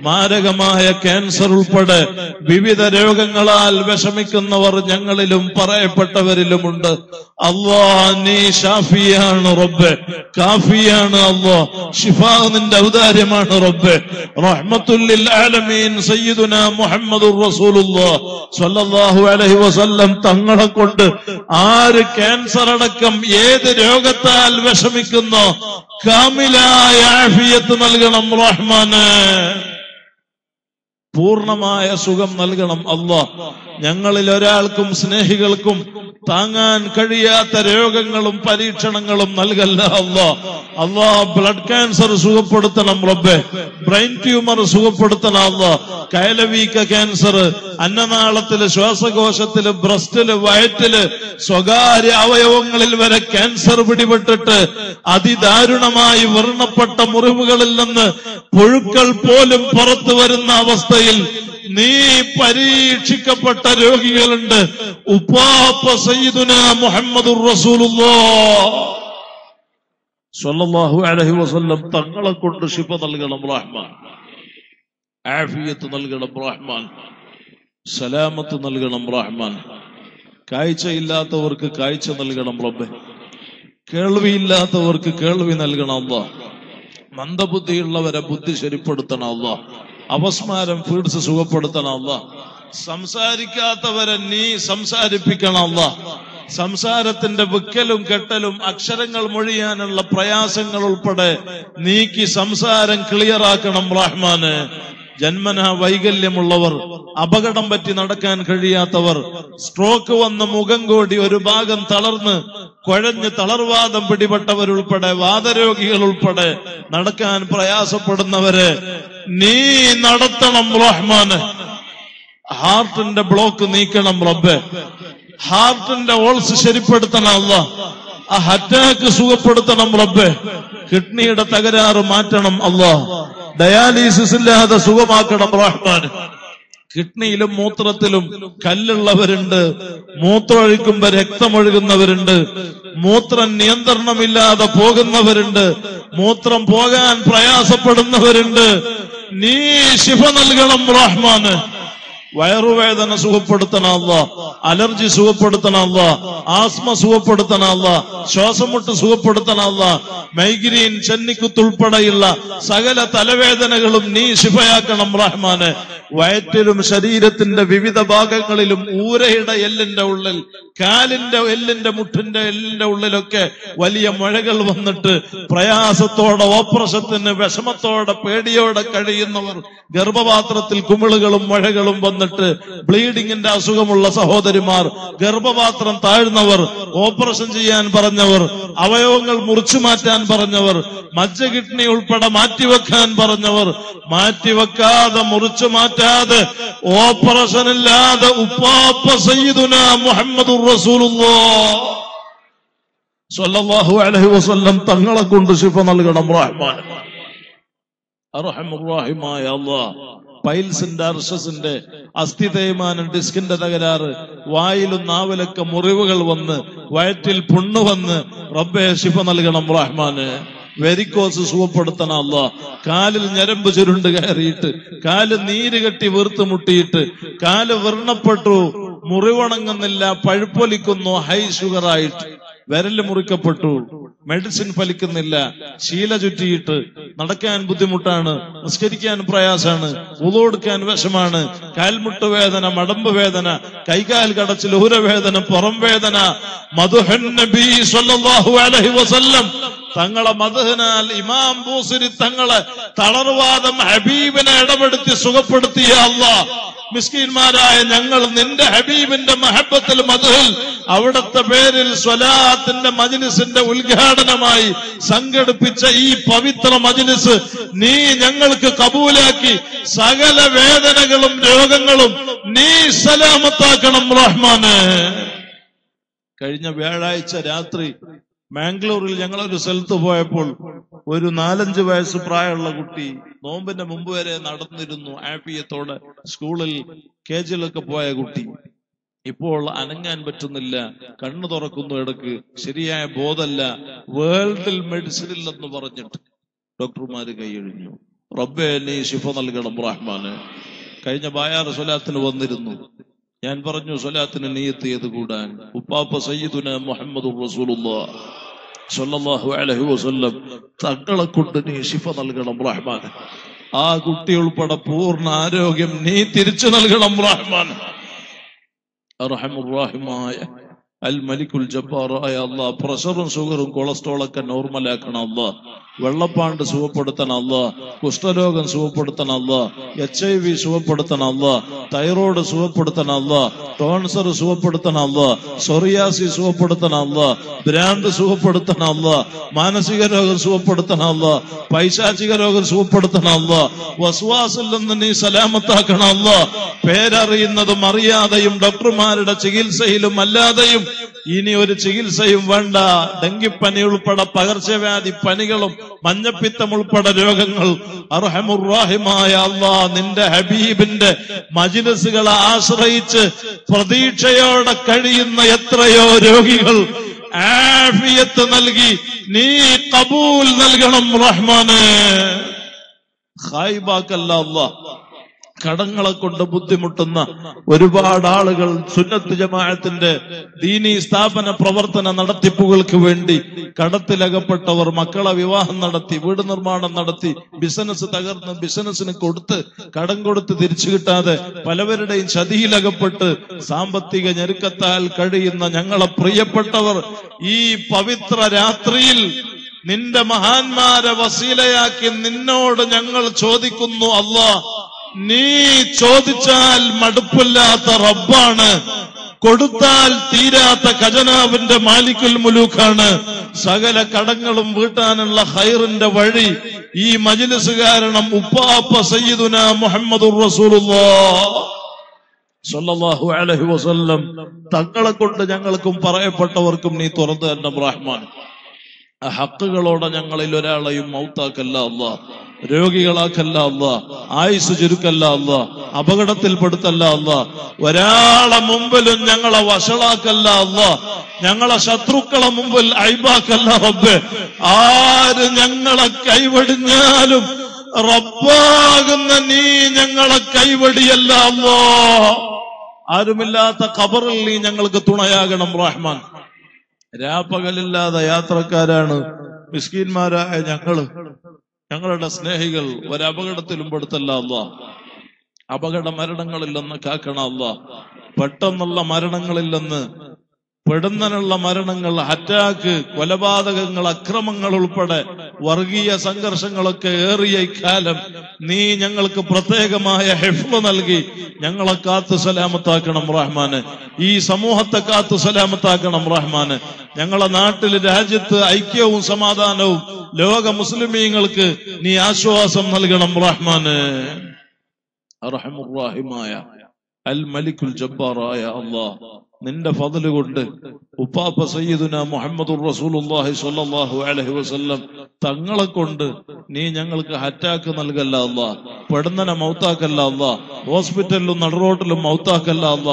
മാരകമായ ക്യാൻസർ ഉൾപ്പെടെ വിവിധ രോഗങ്ങളാൽ വിഷമിക്കുന്നവർ ഞങ്ങളിലും പറയപ്പെട്ടവരിലുമുണ്ട്. അള്ളാ നീ ഷാഫിയാണ് റബ്ബെ. കാഫിയാണ് അള്ളാഹ് ഷിഫാ നിന്റെ ഔദാര്യമാണ് റബ്ബെ. റഹ്മത്തുല്ലിൽ ആലമീൻ സയ്യിദുന സ്വല്ലല്ലാഹു അലൈഹി വസല്ലം തങ്ങളെ കൊണ്ട് ആര് ക്യാൻസർ അടക്കം ഏത് രോഗത്താൽ വിഷമിക്കുന്നു? കാമിലായ ആഫിയത്ത് നൽകണം റഹ്മാന്. പൂർണമായ സുഖം നൽകണം അല്ലാ ഞങ്ങളിൽ ഒരാൾക്കും സ്നേഹികൾക്കും താങ്ങാൻ കഴിയാത്ത രോഗങ്ങളും പരീക്ഷണങ്ങളും നൽകല്ല അള്ളാ. അള്ളാ ബ്ലഡ് ക്യാൻസർ സുഖപ്പെടുത്തണം റബ്ബെ. ബ്രെയിൻ ട്യൂമർ സുഖപ്പെടുത്തണം അള്ളാ. കയലവീക്ക ക്യാൻസർ അന്നനാളത്തിൽ ശ്വാസകോശത്തിൽ ബ്രസ്റ്റിൽ വയറ്റിൽ സ്വകാര്യ അവയവങ്ങളിൽ വരെ ക്യാൻസർ പിടിപെട്ടിട്ട് അതിദാരുണമായി വർണപ്പെട്ട മുറിവുകളിൽ നിന്ന് പുഴുക്കൾ പോലും പുറത്തു വരുന്ന അവസ്ഥയിൽ നീ പരീക്ഷിക്കപ്പെട്ട രോഗികളുണ്ട്. ഉപ്പാപ്പ സയ്യിദുന മുഹമ്മദ് വസല്ലം തങ്ങളെ കൊണ്ട് ശിപ നൽകണം റഹ്മാൻ. ആഫിയത്ത് നൽകണം റഹ്മാൻ. സലാമത്ത് നൽകണം റഹ്മാൻ. കാഴ്ചയില്ലാത്തവർക്ക് കാഴ്ച നൽകണം റബ്ബെ. കേൾവിയില്ലാത്തവർക്ക് കേൾവി നൽകണം അല്ല മന്ദബുദ്ധിയുള്ളവരെ ബുദ്ധി ശരിപ്പെടുത്തണം അല്ലാ അപസ്മാരം ഫീഡ്സ് സുഖപ്പെടുത്തണം അല്ല. സംസാരിക്കാത്തവരെ നീ സംസാരിപ്പിക്കണം അല്ല. സംസാരത്തിന്റെ വിക്കലും കെട്ടലും അക്ഷരങ്ങൾ മൊഴിയാനുള്ള പ്രയാസങ്ങൾ ഉൾപ്പെടെ നീക്കി സംസാരം ക്ലിയറാക്കണം റഹ്മാന് ജന്മന വൈകല്യമുള്ളവർ അപകടം പറ്റി നടക്കാൻ കഴിയാത്തവർ സ്ട്രോക്ക് വന്ന മുഖം കൂടി ഒരു ഭാഗം തളർന്ന് കുഴഞ്ഞ് തളർവാദം പിടിപെട്ടവരുൾപ്പെടെ വാദരോഗികൾ ഉൾപ്പെടെ നടക്കാൻ പ്രയാസപ്പെടുന്നവരെ നീ നടത്തണം റഹ്മാന്. ഹാർട്ടിന്റെ ബ്ലോക്ക് നീക്കണം റബ്ബെ. ഹാർട്ടിന്റെ ഓൾസ് ശരിപ്പെടുത്തണം അല്ല ആ അറ്റാക്ക് സുഖപ്പെടുത്തണം റബ്ബെ. കിഡ്നിയുടെ തകരാറ് മാറ്റണം അല്ലാ ഡയാലിസിസ് ഇല്ലാതെ സുഖമാക്കണം റഹ്മാൻ. കിഡ്നിയിലും മൂത്രത്തിലും കല്ലുള്ളവരുണ്ട്. മൂത്രമൊഴിക്കുമ്പോ രക്തമൊഴുകുന്നവരുണ്ട്. മൂത്രം നിയന്ത്രണമില്ലാതെ പോകുന്നവരുണ്ട്. മൂത്രം പോകാൻ പ്രയാസപ്പെടുന്നവരുണ്ട്. നീ ശിഫ നൽകണം റഹ്മാന്. വയറുവേദന സുഖപ്പെടുത്തണമല്ല അലർജി സുഖപ്പെടുത്തണമല്ല ആസ്മ സുഖപ്പെടുത്തണമല്ല ശ്വാസമുട്ട് സുഖപ്പെടുത്തണമല്ല മൈഗ്രീൻ ചെന്നിക്കുത്തുൾപ്പെടെയുള്ള സകല തലവേദനകളും നീ ശിഫയാക്കണം റഹ്മാന്. വയറ്റിലും ശരീരത്തിന്റെ വിവിധ ഭാഗങ്ങളിലും ഊരയുടെ എല്ലിന്റെ ഉള്ളിൽ കാലിന്റെ എല്ലിന്റെ മുട്ടിന്റെ എല്ലിന്റെ ഉള്ളിലൊക്കെ വലിയ മഴകൾ വന്നിട്ട് പ്രയാസത്തോടെ ഓപ്രസത്തിന് വിഷമത്തോടെ പേടിയോടെ കഴിയുന്നവർ ഗർഭപാത്രത്തിൽ കുമിളുകളും മഴകളും വന്നിട്ട് ബ്ലീഡിങ്ങിന്റെ അസുഖമുള്ള സഹോദരിമാർ ഗർഭപാത്രം താഴ്ന്നവർ ഓപ്പറേഷൻ ചെയ്യാൻ പറഞ്ഞവർ അവയവങ്ങൾ മുറിച്ചു മാറ്റാൻ പറഞ്ഞവർ മജ്ജ കിഡ്നി ഉൾപ്പെടെ മാറ്റിവെക്കാൻ പറഞ്ഞവർ മാറ്റിവെക്കാതെ മുറിച്ചു മാറ്റാതെ ഓപ്പറേഷൻ ഇല്ലാതെ ഉപ്പാപ്പ സയ്യിദുന മുഹമ്മദ് റസൂലുള്ളാഹ് സ്വല്ലല്ലാഹു അലൈഹി വസല്ലം തങ്ങളെ കൊണ്ട് ശിഫ നൽകണം. റഹ്മാൻ. അർഹമുറാഹിമായ അല്ലാഹ് പൈൽസിന്റെ അർഷസിന്റെ അസ്ഥി തേയ്മാനം ഡിസ്കിന്റെ തകരാറ് വായിലും നാവിലൊക്കെ മുറിവുകൾ വന്ന് വയറ്റിൽ പുണ്ണു വന്ന് റബ്ബെ ശിഫ നൽകണം റഹ്മാന്. വെരിക്കോസ് സുഖപ്പെടുത്തണം അല്ല കാലിൽ ഞരമ്പ് ചുരുണ്ട് കയറിയിട്ട് കാൽ നീര് കെട്ടി വീർത്ത് മുട്ടിയിട്ട് കാൽ വെർണപ്പെട്ടു മുറിവണങ്ങുന്നില്ല പഴുപ്പൊലിക്കുന്നു ഹൈ ഷുഗർ ആയിട്ട്. വിരൽ മുറിക്കപ്പെട്ടു. മെഡിസിൻ ഫലിക്കുന്നില്ല. ശീല ചുറ്റിയിട്ട് നടക്കാൻ ബുദ്ധിമുട്ടാണ് നിസ്കരിക്കാൻ പ്രയാസാണ് ഉതോടുക്കാൻ വിഷമാണ് കാൽമുട്ട് വേദന മടമ്പ് വേദന കൈകാൽ കടച്ചിൽ ഊരവേദന പുറം വേദന. മധുഹൻ നബി സല്ലല്ലാഹു അലൈഹി വസല്ലം തങ്ങളെ മധുഹനാൽ ഇമാം ബൂസിരി തങ്ങളെ തളർവാദം ഹബീബിനെ ഇടപെടുത്തി സുഖപ്പെടുത്തിയ അല്ല മിസ്കീന്മാരായ ഞങ്ങൾ നിന്റെ ഹബീബിന്റെ മഹബത്തിൽ മധുഹിൽ അവിടുത്തെ പേരിൽ സ്വലാത്തിന്റെ മജിലിസിന്റെ ഉദ്ഘാടനമായി സംഘടിപ്പിച്ച ഈ പവിത്ര മജിലിസ് നീ ഞങ്ങൾക്ക് കബൂലാക്കി. സകല വേദനകളും രോഗങ്ങളും നീ സലാമത്താക്കണം റഹ്മാന്. കഴിഞ്ഞ വ്യാഴാഴ്ച രാത്രി മാംഗ്ലൂരിൽ ഞങ്ങളൊരു സ്ഥലത്ത് പോയപ്പോൾ ഒരു നാലഞ്ച് വയസ്സ് പ്രായമുള്ള കുട്ടി നോമ്പിന്റെ മുമ്പ് വരെ നടന്നിരുന്നു ആഫിയത്തോടെ സ്കൂളിൽ കേജിലൊക്കെ പോയ കുട്ടി. ഇപ്പോൾ അനങ്ങാൻ പറ്റുന്നില്ല കണ്ണു തുറക്കുന്നു ഇടയ്ക്ക് ശരിയായ ബോധമല്ല വേൾഡിൽ മെഡിസിൻ ഇല്ലെന്ന് പറഞ്ഞിട്ട് ഡോക്ടർമാര് കൈയൊഴിഞ്ഞു. റബ്ബെ നീ ശിഫ നൽകണം റഹ്മാന്. കഴിഞ്ഞ ബായാർ സ്വലാത്തിന് വന്നിരുന്നു. ഞാൻ പറഞ്ഞു സ്വലാത്തിന് നീയത്ത് ചെയ്ത് കൂടാൻ? ഉപ്പാപ്പ സയ്യിദുന മുഹമ്മദ് വസല്ലം. തങ്ങളെ കൊണ്ട് നീ ശിഫ നൽകണം റഹ്മാൻ. ആ കുട്ടി ഉൾപ്പെടെ പൂർണ ആരോഗ്യം നീ തിരിച്ചു നൽകണം റഹ്മാൻ. റഹമുറാഹിമായ അൽ മലിക്കുൽ ജബ്ബാറായ അല്ല പ്രഷറും ഷുഗറും കൊളസ്ട്രോളൊക്കെ നോർമലാക്കണം അല്ല വെള്ളപ്പാണ്ട് സുഖപ്പെടുത്തണം അല്ല കുഷ്ഠരോഗം സുഖപ്പെടുത്തണം അല്ല എച്ച് ഐ വി സുഖപ്പെടുത്തണം അല്ല തൈറോയ്ഡ് സുഖപ്പെടുത്തണം അല്ല ടോൺസർ സുഖപ്പെടുത്തണം അല്ല സൊറിയാസി സുഖപ്പെടുത്തണം അല്ല ഭ്രാന്ത് സുഖപ്പെടുത്തണം അല്ല മാനസിക രോഗം സുഖപ്പെടുത്തണം അല്ല പൈശാചിക രോഗം സുഖപ്പെടുത്തണം അല്ല വസ്വാസിൽ നിന്ന് നീ സലാമത്താക്കണം അല്ല പേരറിയുന്നതും അറിയാതെയും ഡോക്ടർമാരുടെ ചികിത്സയിലും അല്ലാതെയും ഇനി ഒരു ചികിത്സയും വേണ്ട. ഡെങ്കിപ്പനി ഉൾപ്പെടെ പകർച്ചവ്യാധി പനികളും മഞ്ഞപ്പിത്തം ഉൾപ്പെടെ രോഗങ്ങൾ. അർഹമുറാഹിമായ അള്ളാ നിന്റെ ഹബീബിന്റെ മജിലസുകളെ ആശ്രയിച്ച് പ്രതീക്ഷയോടെ കഴിയുന്ന എത്രയോ രോഗികൾ ആഫിയത്ത് നൽകി നീ കബൂൽ നൽകണം റഹ്മാന്. ഹായിബാക്കല്ല അല്ലാ കടങ്ങളെ കൊണ്ട് ബുദ്ധിമുട്ടുന്ന ഒരുപാട് ആളുകൾ സുന്നത്ത് ജമാഅത്തിന്റെ ദീനീ സ്ഥാപന പ്രവർത്തന നടത്തിപ്പുകൾക്ക് വേണ്ടി കടത്തിലകപ്പെട്ടവർ മക്കളെ വിവാഹം നടത്തി വീട് നിർമ്മാണം നടത്തി ബിസിനസ് തകർന്ന് ബിസിനസ്സിന് കൊടുത്ത് കടം കൊടുത്ത് തിരിച്ചു കിട്ടാതെ പലവരുടെയും ചതിയിലകപ്പെട്ട് സാമ്പത്തിക ഞെരുക്കത്താൽ കഴിയുന്ന ഞങ്ങളെ പ്രിയപ്പെട്ടവർ ഈ പവിത്ര രാത്രിയിൽ നിന്റെ മഹാന്മാരെ വസീലയാക്കി നിന്നോട് ഞങ്ങൾ ചോദിക്കുന്നു അല്ലാ നീ ചോദിച്ചാൽ മടുപ്പില്ലാത്ത റബ്ബാണ് കൊടുത്താൽ തീരാത്ത ഖജനാവിന്റെ മാലിക്കുൽ മുലൂക്കാണ്. സകല കടങ്ങളും വീട്ടാനുള്ള ഹൈറിന്റെ വഴി ഈ മജിലിസ് കാരണം ഉപ്പാപ്പ സയ്യിദുന സല്ലല്ലാഹു അലൈഹി വസല്ലം തങ്ങളെ കൊണ്ട് ഞങ്ങൾക്കും പറയപ്പെട്ടവർക്കും നീ തുറന്നു തന്നെ റഹ്മാൻ. ഹക്കുകളോടെ ഞങ്ങളിൽ ഒരാളെയും മൗത്താക്കല്ല അല്ല രോഗികളാക്കല്ല അല്ല ആയുസ് ചുരുക്കല്ല അല്ല അപകടത്തിൽപ്പെടുത്തല്ല അല്ല ഒരാളെ മുമ്പിലും ഞങ്ങളെ വഷളാക്കല്ല അല്ല ഞങ്ങളെ ശത്രുക്കളെ മുമ്പിൽ അയ്ബാക്കല്ല റബ്ബ്. ആര് ഞങ്ങളെ കൈവടിഞ്ഞാലും റബ്ബാകുന്ന നീ ഞങ്ങളെ കൈവടിയല്ല അല്ലോ ആരുമില്ലാത്ത ഖബറിൽ നീ ഞങ്ങൾക്ക് തുണയാകണം റഹ്മാൻ. രാപ്പകലില്ലാതെ യാത്രക്കാരാണ് മിസ്കീന്മാരായ ഞങ്ങൾ. ഞങ്ങളുടെ സ്നേഹികൾ ഒരപകടത്തിലും പെടുത്തല്ല അല്ല അപകട മരണങ്ങളില്ലെന്ന് കാക്കണ അല്ല പെട്ടെന്നുള്ള മരണങ്ങളില്ലെന്ന് പെടുന്നനുള്ള മരണങ്ങൾ അറ്റാക്ക് കൊലപാതകങ്ങൾ അക്രമങ്ങൾ ഉൾപ്പെടെ വർഗീയ സംഘർഷങ്ങളൊക്കെ ഏറിയ ഇക്കാലം നീ ഞങ്ങൾക്ക് പ്രത്യേകമായ ഹെഫ്മ നൽകി. ഞങ്ങളെ കാത്തു സലാമത്താക്കണം റഹ്മാന്. ഈ സമൂഹത്തെ കാത്തു സലാമത്താക്കണം റഹ്മാന്. ഞങ്ങളെ നാട്ടിൽ രാജ്യത്ത് ഐക്യവും സമാധാനവും ലോക മുസ്ലിമീങ്ങൾക്ക് നീ ആശ്വാസം നൽകണം റഹ്മാന്. അൽ മലിക്കുൽ ജബ്ബാറായ അള്ളാഹ് നിന്റെ ഫതിൽ കൊണ്ട് ഉപ്പാപ്പ സയ്യിദുന മുഹമ്മദുർ റസൂലുള്ളാഹി സ്വല്ലല്ലാഹു അലൈഹി വസല്ലം തങ്ങളെ കൊണ്ട് നീ ഞങ്ങൾക്ക് അറ്റാക്ക് നൽകല്ല അല്ല പെടുന്നനെ മൗത്താക്കല്ല അല്ല ഹോസ്പിറ്റലിലും നടുറോട്ടിലും മൗത്താക്കല്ല അല്ല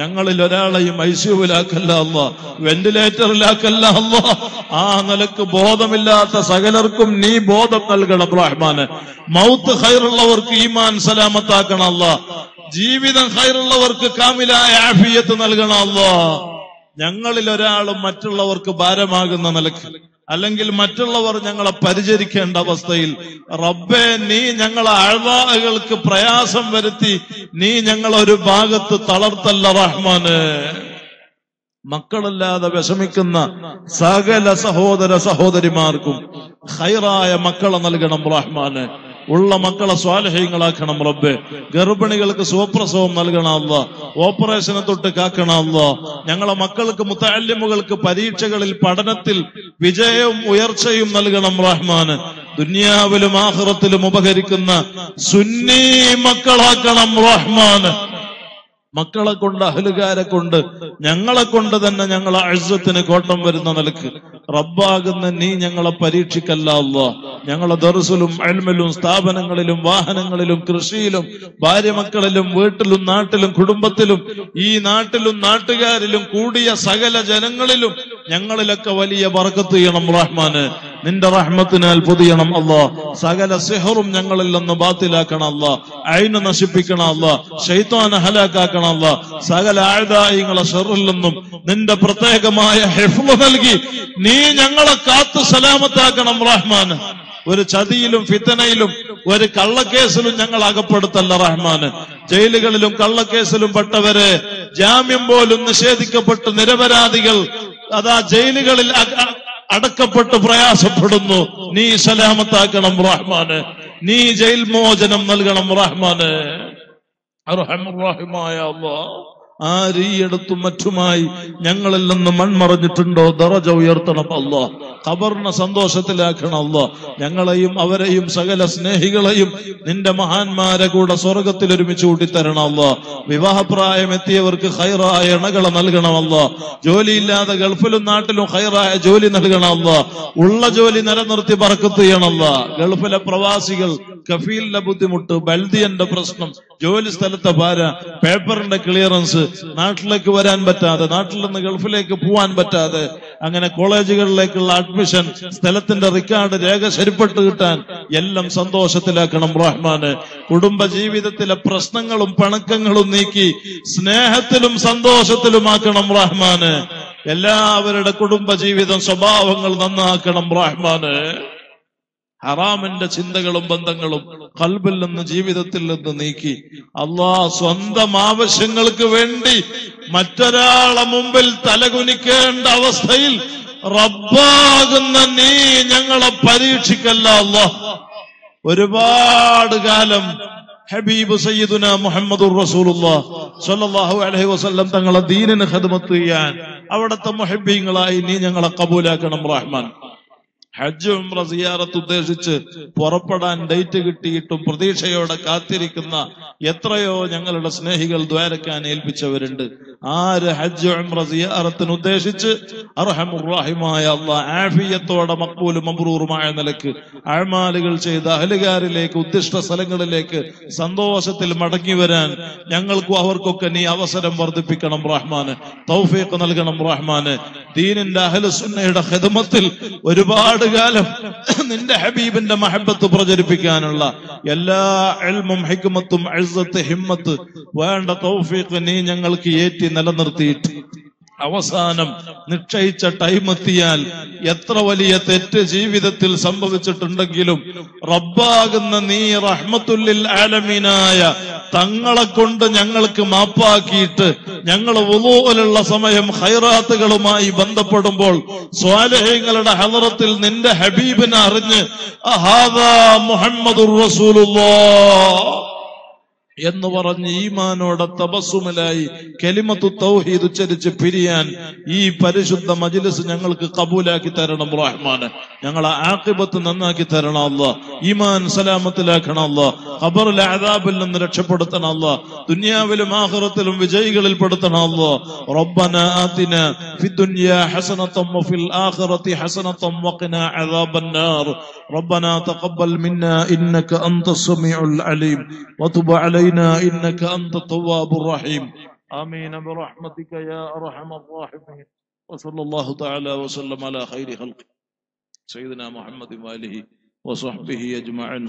ഞങ്ങളിൽ ഒരാളെയും ഐ സിയുവിലാക്കല്ല അല്ല വെന്റിലേറ്ററിലാക്കല്ല അല്ല. ആ നിലയ്ക്ക് ബോധമില്ലാത്ത സകലർക്കും നീ ബോധം നൽകണം റഹ്മാന്. മൗത്ത് ഹൈറുള്ളവർക്ക് ഈമാൻ സലാമത്താക്കണം അല്ല. ജീവിതം ഹൈറുള്ളവർക്ക് കാമിലായ ആഫിയത്ത് നൽകണം അല്ലോ ഞങ്ങളിൽ ഒരാളും മറ്റുള്ളവർക്ക് ഭാരമാകുന്ന നിലയ്ക്ക് അല്ലെങ്കിൽ മറ്റുള്ളവർ ഞങ്ങളെ പരിചരിക്കേണ്ട അവസ്ഥയിൽ റബ്ബെ നീ ഞങ്ങളെ അഴവാകൾക്ക് പ്രയാസം വരുത്തി നീ ഞങ്ങളൊരു ഭാഗത്ത് തളർത്തല്ല റഹ്മാന്. മക്കളല്ലാതെ വിഷമിക്കുന്ന സകല സഹോദര സഹോദരിമാർക്കും ഹൈറായ മക്കളെ നൽകണം റഹ്മാന്. ഉള്ള മക്കളെ സ്വാലഹ്യങ്ങളാക്കണം റബ്ബെ. ഗർഭിണികൾക്ക് സുപ്രസവം നൽകണം അല്ല. ഓപ്പറേഷനെ തൊട്ട് കാക്കണം അല്ല. ഞങ്ങളെ മക്കൾക്ക് മുത്താല്യമുകൾക്ക് പരീക്ഷകളിൽ പഠനത്തിൽ വിജയവും ഉയർച്ചയും നൽകണം റഹ്മാന്. ദുനിയാവിലും ആഹ്റത്തിലും ഉപകരിക്കുന്ന സുന്നീ മക്കളാക്കണം റഹ്മാന്. മക്കളെ കൊണ്ട് അഹലുകാരെ കൊണ്ട് ഞങ്ങളെ കൊണ്ട് തന്നെ ഞങ്ങൾ അഴുസത്തിന് കോട്ടം വരുന്ന നിലയ്ക്ക്. റബ്ബാകുന്ന നീ ഞങ്ങളെ പരീക്ഷിക്കല്ല ഞങ്ങളെ ദർസിലും അൽമലും സ്ഥാപനങ്ങളിലും വാഹനങ്ങളിലും കൃഷിയിലും ഭാര്യ മക്കളിലും വീട്ടിലും നാട്ടിലും കുടുംബത്തിലും ഈ നാട്ടിലും നാട്ടുകാരിലും കൂടിയ സകല ജനങ്ങളിലും ഞങ്ങളിലൊക്കെ വലിയ ബർക്കത്ത് ചെയ്യണം റഹ്മാന്. നിന്റെ റഹ്മത്തിനാൽ പൊതിയണം അല്ലാ. സകല സിഹറും ഞങ്ങളിൽ നിന്ന് ബാത്തിലാക്കണം അല്ലാ. അയിന് നശിപ്പിക്കണം അല്ലാ. ഷെയ്ത്താനെ ഹലാക്കാക്കണം അല്ലാ. സകല ആഴ്ദായിങ്ങളെ ഷെറിൽ നിന്നും നിന്റെ പ്രത്യേകമായ ഹെഫ്മ നൽകി നീ ഞങ്ങളെ കാത്ത് സലാമത്താക്കണം റഹ്മാൻ ഒരു ചതിയിലും ഫിത്തനയിലും ഒരു കള്ളക്കേസിലും ഞങ്ങൾ അകപ്പെടുത്തല്ല റഹ്മാന്. ജയിലുകളിലും കള്ളക്കേസിലും പെട്ടവരെ ജാമ്യം പോലും നിഷേധിക്കപ്പെട്ട് നിരപരാധികൾ അതാ ജയിലുകളിൽ അടക്കപ്പെട്ട് പ്രയാസപ്പെടുന്നു. നീ സലാമത്താക്കണം റഹ്മാന്. നീ ജയിൽ മോചനം നൽകണം റഹ്മാന്. അർഹമുറാഹിമായ അല്ലാഹ് ആര് ഈ മറ്റുമായി നിന്ന് മൺമറഞ്ഞിട്ടുണ്ടോ? ദറജ ഉയർത്തണം അല്ലോ ഖബറിനെ സന്തോഷത്തിലാക്കണം അല്ലോ ഞങ്ങളെയും അവരെയും സകല സ്നേഹികളെയും നിന്റെ മഹാന്മാരെ കൂടെ സ്വർഗത്തിൽ ഒരുമിച്ച് കൂട്ടിത്തരണം അല്ലോ വിവാഹപ്രായം എത്തിയവർക്ക് ഹൈറായ ഇണകളെ നൽകണമല്ലോ ജോലിയില്ലാതെ ഗൾഫിലും നാട്ടിലും ഹൈറായ ജോലി നൽകണമല്ലോ ഉള്ള ജോലി നിലനിർത്തി പറക്കത്ത് ചെയ്യണമല്ലോ ഗൾഫിലെ പ്രവാസികൾ കഫീലിന്റെ ബുദ്ധിമുട്ട് ബൽദിയന്റെ പ്രശ്നം ജോലി സ്ഥലത്തെ ഭാര പേപ്പറിന്റെ ക്ലിയറൻസ് നാട്ടിലേക്ക് വരാൻ പറ്റാതെ നാട്ടിൽ നിന്ന് ഗൾഫിലേക്ക് പോവാൻ പറ്റാതെ അങ്ങനെ കോളേജുകളിലേക്കുള്ള അഡ്മിഷൻ സ്ഥലത്തിന്റെ റിക്കാർഡ് രേഖ ശരിപ്പെട്ട് കിട്ടാൻ എല്ലാം സന്തോഷത്തിലാക്കണം റഹ്മാന്. കുടുംബ ജീവിതത്തിലെ പ്രശ്നങ്ങളും പണക്കങ്ങളും നീക്കി സ്നേഹത്തിലും സന്തോഷത്തിലുമാക്കണം റഹ്മാന്. എല്ലാവരുടെ കുടുംബ ജീവിതം സ്വഭാവങ്ങൾ നന്നാക്കണം റഹ്മാന്. ഹറാമിന്റെ ചിന്തകളും ബന്ധങ്ങളും കൽബിൽ നിന്ന് ജീവിതത്തിൽ നിന്ന് നീക്കി അള്ളാ സ്വന്തം ആവശ്യങ്ങൾക്ക് വേണ്ടി മറ്റൊരാളെ മുമ്പിൽ തലകുനിക്കേണ്ട അവസ്ഥയിൽ റബ്ബാകുന്ന നീ ഞങ്ങളെ പരീക്ഷിക്കല്ല അള്ളാ. ഒരുപാട് കാലം ഹബീബ് സയ്യിദുന മുഹമ്മദുർ റസൂലുള്ള അലൈഹി വസല്ലം തങ്ങളെ ദീനിന് ഖിദ്മത്ത് ചെയ്യാൻ അവിടുത്തെ മുഹബ്ബീങ്ങളായി നീ ഞങ്ങളെ കബൂലാക്കണം റഹ്മാൻ. ഹജ്ജ് ഉംറ സിയാറത്ത് ഉദ്ദേശിച്ച് പുറപ്പെടാൻ ഡേറ്റ് കിട്ടിയിട്ടും പ്രതീക്ഷയോടെ കാത്തിരിക്കുന്ന എത്രയോ ഞങ്ങളുടെ സ്നേഹികൾ ദ്വാരക്കാൻ ഏൽപ്പിച്ചവരുണ്ട്. ആര് ഹജ്ജ് ഉംറ സിയാറത്തിന് ഉദ്ദേശിച്ച് അർഹമുറാഹിമായ അള്ളാഹ് ആഫിയത്തോടെ മക്ബൂലും മബ്രൂറുമായ നിലയ്ക്ക് അഴമാലുകൾ ചെയ്ത് അഹലുകാരിലേക്ക് ഉദ്ദിഷ്ട സ്ഥലങ്ങളിലേക്ക് സന്തോഷത്തിൽ മടങ്ങി വരാൻ ഞങ്ങൾക്കും അവർക്കൊക്കെ നീ അവസരം വർദ്ധിപ്പിക്കണം റഹ്മാന്. തൗഫീഖ് നൽകണം റഹ്മാന്. ദീനിന്റെ അഹലുസുന്നയുടെ ഹിതമത്തിൽ ഒരുപാട് കാലം നിന്റെ ഹബീബിന്റെ മഹബത്ത് പ്രചരിപ്പിക്കാനുള്ള എല്ലാ എൽമും ഹിക്മത്തും അഴുസത്ത് ഹിമ്മത്ത് വേണ്ട തൗഫീഖ് നീ ഞങ്ങൾക്ക് ഏറ്റി നിലനിർത്തിയിട്ട് അവസാനം നിശ്ചയിച്ച ടൈം എത്തിയാൽ എത്ര വലിയ തെറ്റ് ജീവിതത്തിൽ സംഭവിച്ചിട്ടുണ്ടെങ്കിലും റബ്ബാകുന്ന നീ റഹ്മത്തുല്ലിൽ ആലമീനായ തങ്ങളെ കൊണ്ട് ഞങ്ങൾക്ക് മാപ്പാക്കിയിട്ട് ഞങ്ങൾ ഉളൂലുള്ള സമയം ഹൈറാത്തുകളുമായി ബന്ധപ്പെടുമ്പോൾ സ്വാലഹ്യങ്ങളുടെ ഹലറത്തിൽ നിന്റെ ഹബീബിനെ അറിഞ്ഞ് അഹാദാ മുഹമ്മദുർ റസൂലുള്ളാഹ് എന്ന് പറഞ്ഞ് ഈമാനോടെ തപസ്സുമലായി കെലിമത്തു തൗഹീദ് ഉച്ചരിച്ച് പിരിയാൻ ഈ പരിശുദ്ധ മജിലിസ് ഞങ്ങൾക്ക് കബൂലാക്കി തരണം റഹ്മാന്. ഞങ്ങളെ ആക്കിബത്ത് നന്നാക്കി തരണം അല്ല ഈമാൻ സലാമത്തിലാക്കണം അല്ല ഖബറിലെ അദാബിൽ നിന്ന് രക്ഷപ്പെടുത്തണം അല്ല ദുനിയാവിലും ആഹ്റത്തിലും വിജയികളിൽ പെടുത്തണം അല്ല റബ്ബന ആതിന ഫി ദുനിയ ഹസനതം വഫിൽ ആഖിറതി ഹസനതം വഖിന അദാബന്നാർ. റബ്ബന തഖബ്ബൽ മിന്നാ ഇന്നക അൻത സമീഉൽ അലീം. വതുബ് അലൈ علينا انك انت التواب الرحيم امين برحمتك يا ارحم الراحمين وصلى الله تعالى وسلم على خير خلقه سيدنا محمد واله وصحبه اجمعين